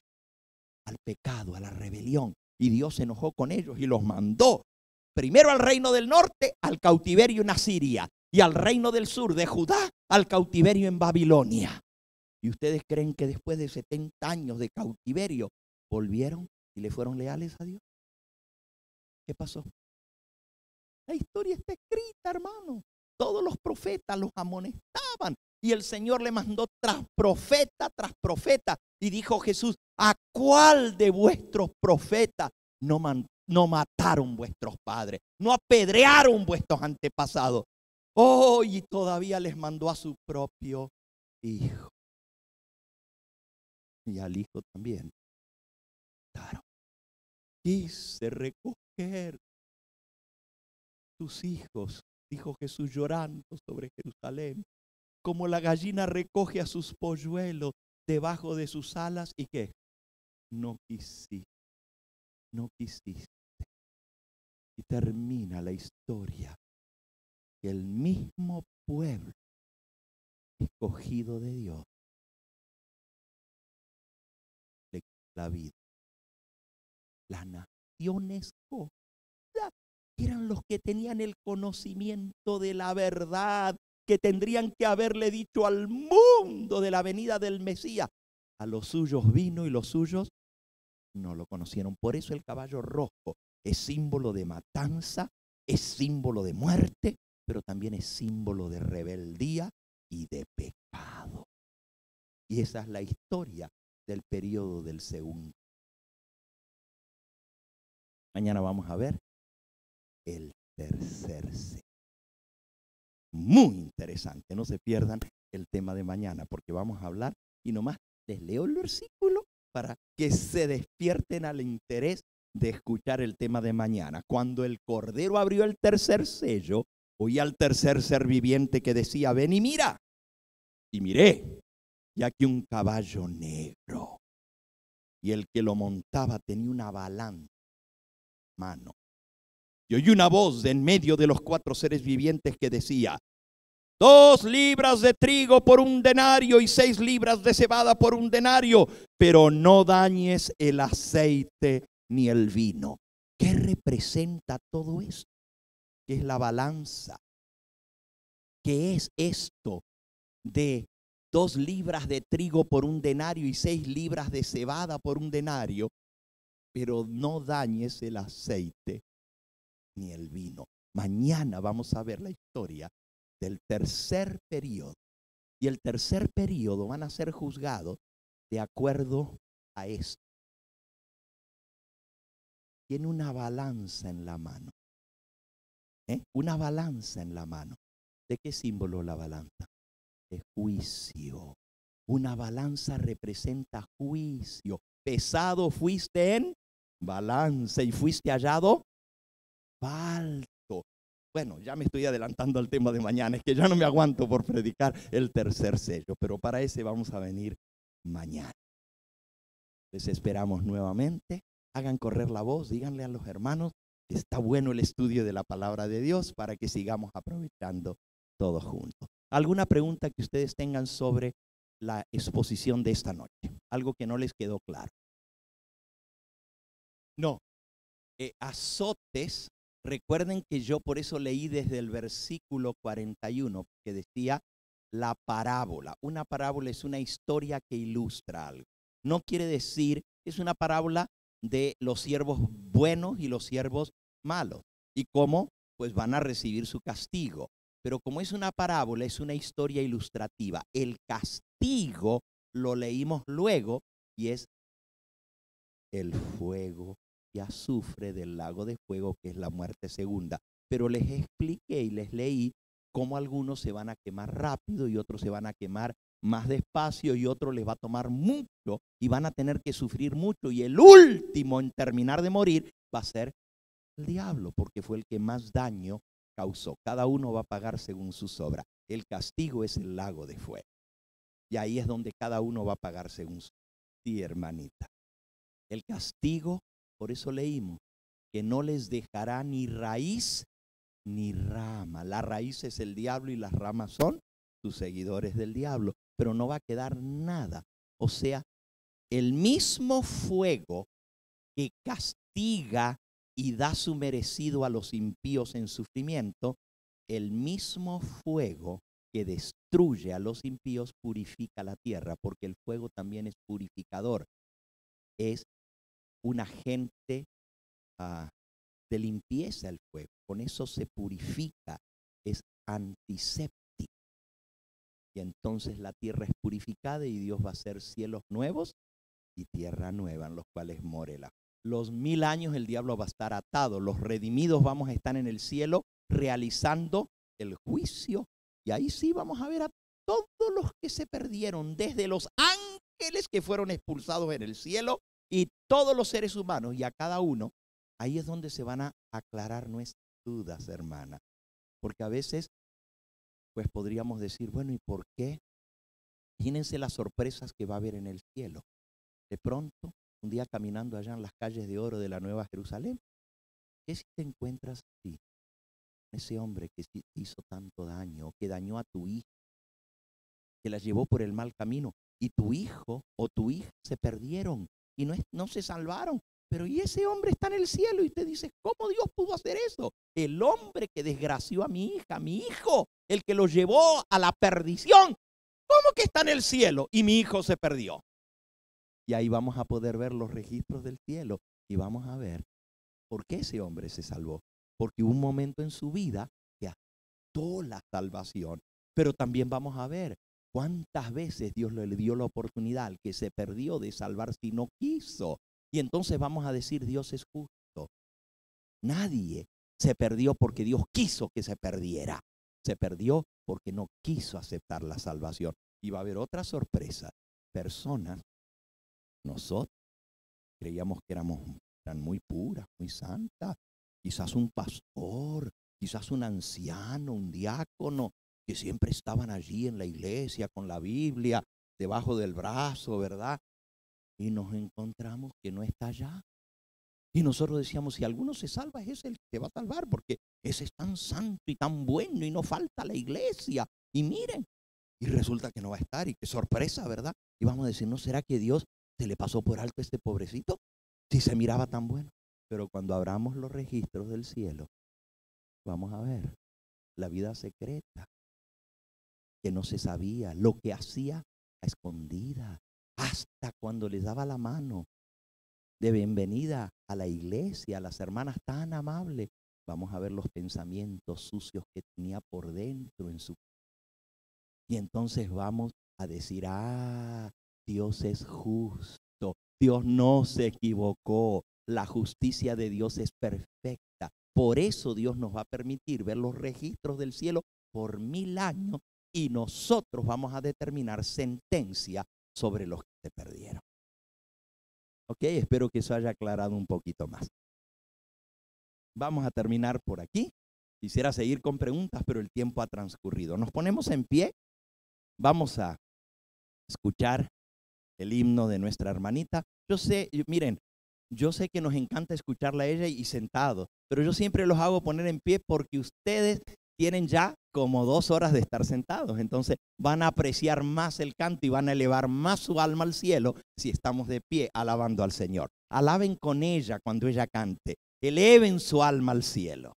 S3: al pecado, a la rebelión. Y Dios se enojó con ellos y los mandó primero al reino del norte, al cautiverio en Asiria, y al reino del sur de Judá, al cautiverio en Babilonia. ¿Y ustedes creen que después de 70 años de cautiverio volvieron y le fueron leales a Dios? ¿Qué pasó? La historia está escrita, hermano. Todos los profetas los amonestaban y el Señor le mandó tras profeta tras profeta. Y dijo Jesús, ¿a cuál de vuestros profetas no, mataron vuestros padres? No apedrearon vuestros antepasados. Oh, y todavía les mandó a su propio hijo. Y al hijo también. Claro. Quise recoger tus hijos, dijo Jesús llorando sobre Jerusalén como la gallina recoge a sus polluelos debajo de sus alas y que no quisiste, no quisiste. Y termina la historia que el mismo pueblo escogido de Dios le la vida. La nación escogida eran los que tenían el conocimiento de la verdad, que tendrían que haberle dicho al mundo de la venida del Mesías. A los suyos vino y los suyos no lo conocieron. Por eso el caballo rojo es símbolo de matanza, es símbolo de muerte, pero también es símbolo de rebeldía y de pecado. Y esa es la historia del periodo del segundo. Mañana vamos a ver el tercer. Muy interesante, no se pierdan el tema de mañana porque vamos a hablar y nomás les leo el versículo para que se despierten al interés de escuchar el tema de mañana. Cuando el Cordero abrió el tercer sello, oí al tercer ser viviente que decía, ven y mira. Y miré, y aquí un caballo negro. Y el que lo montaba tenía una balanza mano. Y oí una voz de en medio de los cuatro seres vivientes que decía, dos libras de trigo por un denario y seis libras de cebada por un denario, pero no dañes el aceite ni el vino. ¿Qué representa todo esto? ¿Qué es la balanza? ¿Qué es esto de dos libras de trigo por un denario y seis libras de cebada por un denario? Pero no dañes el aceite ni el vino. Mañana vamos a ver la historia del tercer periodo. Y el tercer periodo van a ser juzgados de acuerdo a esto. Tiene una balanza en la mano. ¿Eh? Una balanza en la mano. ¿De qué símbolo la balanza? De juicio. Una balanza representa juicio. Pesado fuiste en balanza y fuiste hallado falto. Bueno, ya me estoy adelantando al tema de mañana, es que ya no me aguanto por predicar el tercer sello, pero para ese vamos a venir mañana. Les esperamos nuevamente. Hagan correr la voz, díganle a los hermanos que está bueno el estudio de la palabra de Dios para que sigamos aprovechando todos juntos. ¿Alguna pregunta que ustedes tengan sobre la exposición de esta noche? Algo que no les quedó claro. No. Eh, azotes Recuerden que yo por eso leí desde el versículo 41 que decía la parábola. Una parábola es una historia que ilustra algo. No quiere decir, es una parábola de los siervos buenos y los siervos malos. Y cómo, pues van a recibir su castigo. Pero como es una parábola, es una historia ilustrativa. El castigo lo leímos luego y es el fuego y azufre del lago de fuego, que es la muerte segunda. Pero les expliqué y les leí cómo algunos se van a quemar rápido y otros se van a quemar más despacio y otros les va a tomar mucho y van a tener que sufrir mucho. Y el último en terminar de morir va a ser el diablo, porque fue el que más daño causó. Cada uno va a pagar según su obra. El castigo es el lago de fuego. Y ahí es donde cada uno va a pagar según su. Sí, hermanita. El castigo por eso leímos que no les dejará ni raíz ni rama. La raíz es el diablo y las ramas son sus seguidores del diablo. Pero no va a quedar nada. O sea, el mismo fuego que castiga y da su merecido a los impíos en sufrimiento, el mismo fuego que destruye a los impíos purifica la tierra, porque el fuego también es purificador. Es un agente ah, de limpieza el fuego. Con eso se purifica, es antiséptico. Y entonces la tierra es purificada y Dios va a hacer cielos nuevos y tierra nueva en los cuales more la. Los mil años el diablo va a estar atado, los redimidos vamos a estar en el cielo realizando el juicio. Y ahí sí vamos a ver a todos los que se perdieron, desde los ángeles que fueron expulsados en el cielo y todos los seres humanos y a cada uno, ahí es donde se van a aclarar nuestras dudas, hermana. Porque a veces, pues podríamos decir, bueno, ¿y por qué? Imagínense las sorpresas que va a haber en el cielo. De pronto, un día caminando allá en las calles de oro de la Nueva Jerusalén, ¿qué si te encuentras así? Ese hombre que hizo tanto daño, que dañó a tu hijo, que las llevó por el mal camino y tu hijo o tu hija se perdieron y no, es- no se salvaron. Pero y ese hombre está en el cielo y te dice, ¿cómo Dios pudo hacer eso? El hombre que desgració a mi hija, mi hijo, el que lo llevó a la perdición, ¿cómo que está en el cielo y mi hijo se perdió? Y ahí vamos a poder ver los registros del cielo y vamos a ver por qué ese hombre se salvó. Porque hubo un momento en su vida que aceptó la salvación. Pero también vamos a ver cuántas veces Dios le dio la oportunidad al que se perdió de salvar si no quiso. Y entonces vamos a decir, Dios es justo. Nadie se perdió porque Dios quiso que se perdiera. Se perdió porque no quiso aceptar la salvación. Y va a haber otra sorpresa. Personas, nosotros creíamos que éramos eran muy puras, muy santas. Quizás un pastor, quizás un anciano, un diácono, que siempre estaban allí en la iglesia con la Biblia debajo del brazo, ¿verdad? Y nos encontramos que no está allá. Y nosotros decíamos, si alguno se salva, es el que te va a salvar, porque ese es tan santo y tan bueno y no falta la iglesia. Y miren, y resulta que no va a estar, y qué sorpresa, ¿verdad? Y vamos a decir, ¿no será que Dios se le pasó por alto a este pobrecito? Si se miraba tan bueno. Pero cuando abramos los registros del cielo, vamos a ver la vida secreta, que no se sabía, lo que hacía a escondida, hasta cuando les daba la mano de bienvenida a la iglesia, a las hermanas tan amables. Vamos a ver los pensamientos sucios que tenía por dentro en su y entonces vamos a decir, ah, Dios es justo, Dios no se equivocó, la justicia de Dios es perfecta. Por eso Dios nos va a permitir ver los registros del cielo por mil años y nosotros vamos a determinar sentencia sobre los que se perdieron. Ok, espero que eso haya aclarado un poquito más. Vamos a terminar por aquí. Quisiera seguir con preguntas, pero el tiempo ha transcurrido. Nos ponemos en pie. Vamos a escuchar el himno de nuestra hermanita. Yo sé, miren, yo sé que nos encanta escucharla a ella y sentado, pero yo siempre los hago poner en pie porque ustedes tienen ya como dos horas de estar sentados. Entonces van a apreciar más el canto y van a elevar más su alma al cielo si estamos de pie alabando al Señor. Alaben con ella cuando ella cante. Eleven su alma al cielo.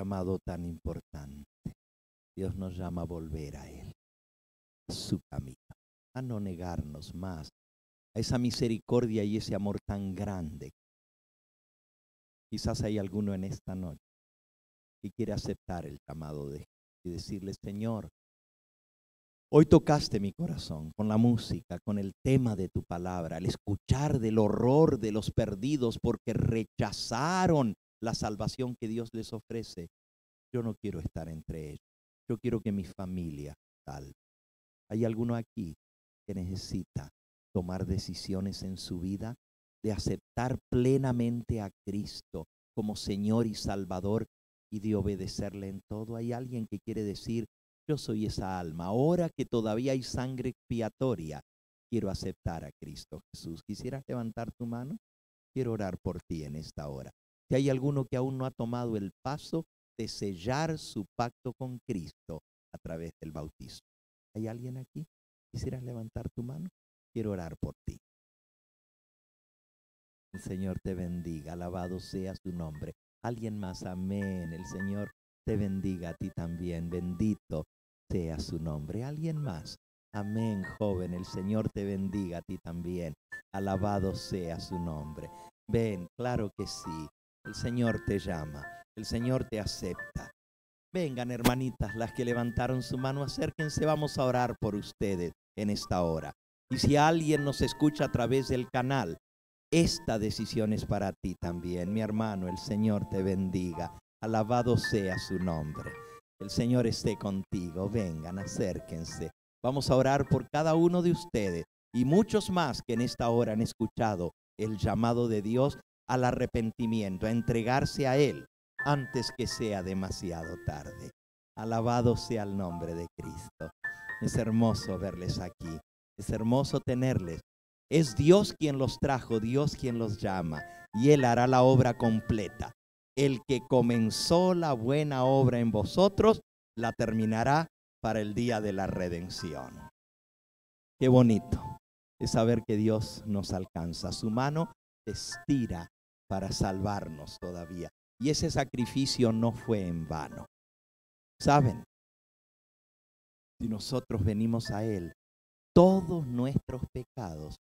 S3: Llamado tan importante. Dios nos llama a volver a Él, a su camino, a no negarnos más, a esa misericordia y ese amor tan grande. Quizás hay alguno en esta noche que quiere aceptar el llamado de y decirle, Señor, hoy tocaste mi corazón con la música, con el tema de tu palabra, al escuchar del horror de los perdidos porque rechazaron la salvación que Dios les ofrece. Yo no quiero estar entre ellos. Yo quiero que mi familia salve. ¿Hay alguno aquí que necesita tomar decisiones en su vida de aceptar plenamente a Cristo como Señor y Salvador y de obedecerle en todo? ¿Hay alguien que quiere decir, yo soy esa alma, ahora que todavía hay sangre expiatoria, quiero aceptar a Cristo Jesús? ¿Quisieras levantar tu mano? Quiero orar por ti en esta hora. Si hay alguno que aún no ha tomado el paso de sellar su pacto con Cristo a través del bautismo. ¿Hay alguien aquí? ¿Quisieras levantar tu mano? Quiero orar por ti. El Señor te bendiga, alabado sea su nombre. Alguien más, amén. El Señor te bendiga a ti también, bendito sea su nombre. Alguien más, amén, joven. El Señor te bendiga a ti también, alabado sea su nombre. Ven, claro que sí. El Señor te llama, el Señor te acepta. Vengan, hermanitas, las que levantaron su mano, acérquense, vamos a orar por ustedes en esta hora. Y si alguien nos escucha a través del canal, esta decisión es para ti también, mi hermano. El Señor te bendiga. Alabado sea su nombre. El Señor esté contigo. Vengan, acérquense. Vamos a orar por cada uno de ustedes y muchos más que en esta hora han escuchado el llamado de Dios al arrepentimiento, a entregarse a Él antes que sea demasiado tarde. Alabado sea el nombre de Cristo. Es hermoso verles aquí. Es hermoso tenerles. Es Dios quien los trajo, Dios quien los llama, y Él hará la obra completa. El que comenzó la buena obra en vosotros, la terminará para el día de la redención. Qué bonito es saber que Dios nos alcanza. Su mano se estira para salvarnos todavía. Y ese sacrificio no fue en vano. ¿Saben? Si nosotros venimos a Él, todos nuestros pecados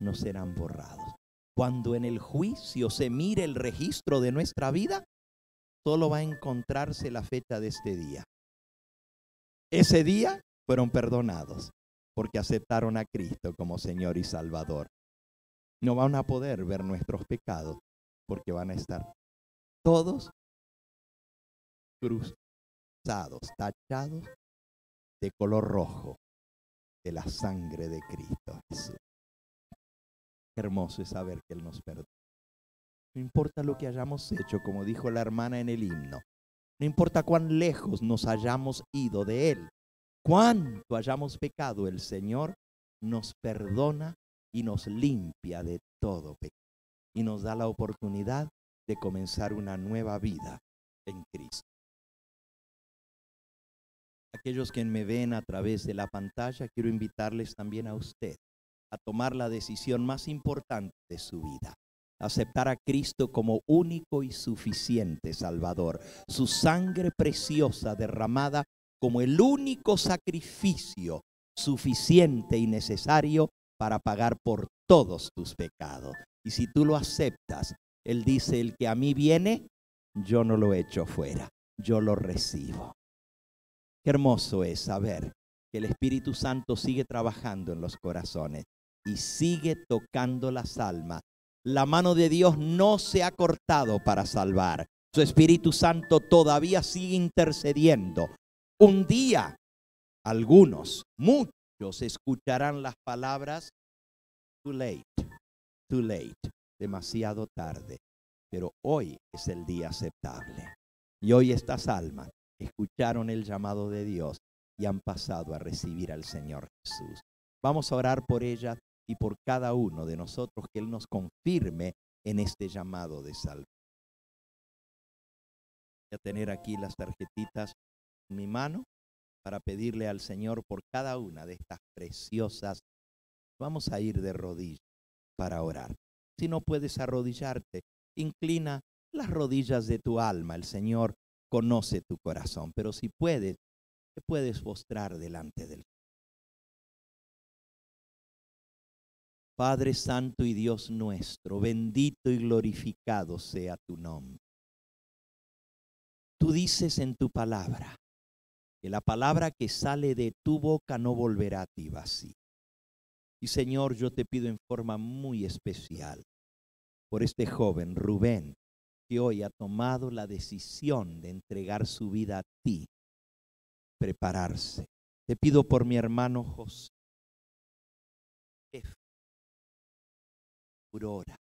S3: no serán borrados. Cuando en el juicio se mire el registro de nuestra vida, solo va a encontrarse la fecha de este día. Ese día fueron perdonados porque aceptaron a Cristo como Señor y Salvador. No van a poder ver nuestros pecados porque van a estar todos cruzados, tachados de color rojo de la sangre de Cristo Jesús. Hermoso es saber que Él nos perdona. No importa lo que hayamos hecho, como dijo la hermana en el himno. No importa cuán lejos nos hayamos ido de Él, cuánto hayamos pecado, el Señor nos perdona y nos limpia de todo pecado. Y nos da la oportunidad de comenzar una nueva vida en Cristo. Aquellos que me ven a través de la pantalla, quiero invitarles también a usted a tomar la decisión más importante de su vida. Aceptar a Cristo como único y suficiente Salvador. Su sangre preciosa derramada como el único sacrificio suficiente y necesario para pagar por todos tus pecados. Y si tú lo aceptas, Él dice, el que a mí viene, yo no lo echo fuera, yo lo recibo. Qué hermoso es saber que el Espíritu Santo sigue trabajando en los corazones y sigue tocando las almas. La mano de Dios no se ha cortado para salvar. Su Espíritu Santo todavía sigue intercediendo. Un día, algunos, muchos, escucharán las palabras, too late, too late, demasiado tarde. Pero hoy es el día aceptable. Y hoy estas almas escucharon el llamado de Dios y han pasado a recibir al Señor Jesús. Vamos a orar por ellas y por cada uno de nosotros que Él nos confirme en este llamado de salvación. Voy a tener aquí las tarjetitas en mi mano para pedirle al Señor por cada una de estas preciosas. Vamos a ir de rodillas para orar. Si no puedes arrodillarte, inclina las rodillas de tu alma. El Señor conoce tu corazón, pero si puedes, te puedes postrar delante del Padre Santo y Dios nuestro, bendito y glorificado sea tu nombre. Tú dices en tu palabra que la palabra que sale de tu boca no volverá a ti vacía. Y Señor, yo te pido en forma muy especial por este joven Rubén, que hoy ha tomado la decisión de entregar su vida a ti, prepararse. Te pido por mi hermano José. Aurora,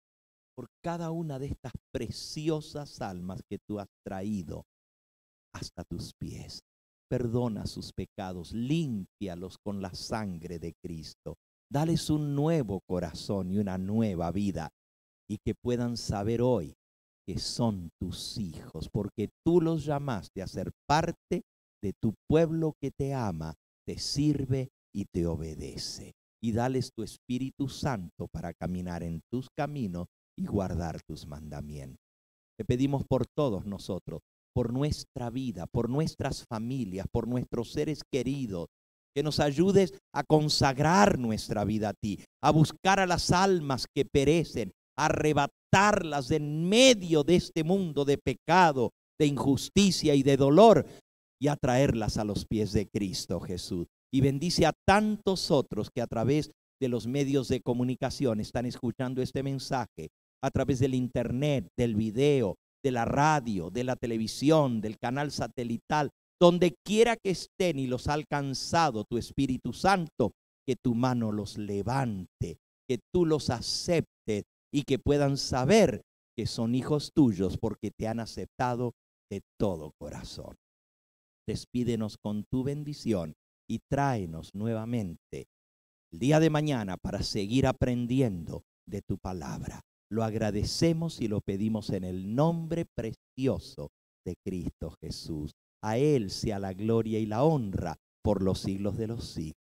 S3: por cada una de estas preciosas almas que tú has traído hasta tus pies. Perdona sus pecados, límpialos con la sangre de Cristo. Dales un nuevo corazón y una nueva vida y que puedan saber hoy que son tus hijos, porque tú los llamaste a ser parte de tu pueblo que te ama, te sirve y te obedece. Y dales tu Espíritu Santo para caminar en tus caminos y guardar tus mandamientos. Te pedimos por todos nosotros, por nuestra vida, por nuestras familias, por nuestros seres queridos, que nos ayudes a consagrar nuestra vida a ti, a buscar a las almas que perecen, arrebatarlas en medio de este mundo de pecado, de injusticia y de dolor y atraerlas a los pies de Cristo Jesús. Y bendice a tantos otros que a través de los medios de comunicación están escuchando este mensaje, a través del internet, del video, de la radio, de la televisión, del canal satelital, donde quiera que estén y los ha alcanzado tu Espíritu Santo, que tu mano los levante, que tú los aceptes y que puedan saber que son hijos tuyos porque te han aceptado de todo corazón. Despídenos con tu bendición y tráenos nuevamente el día de mañana para seguir aprendiendo de tu palabra. Lo agradecemos y lo pedimos en el nombre precioso de Cristo Jesús. A Él sea la gloria y la honra por los siglos de los siglos.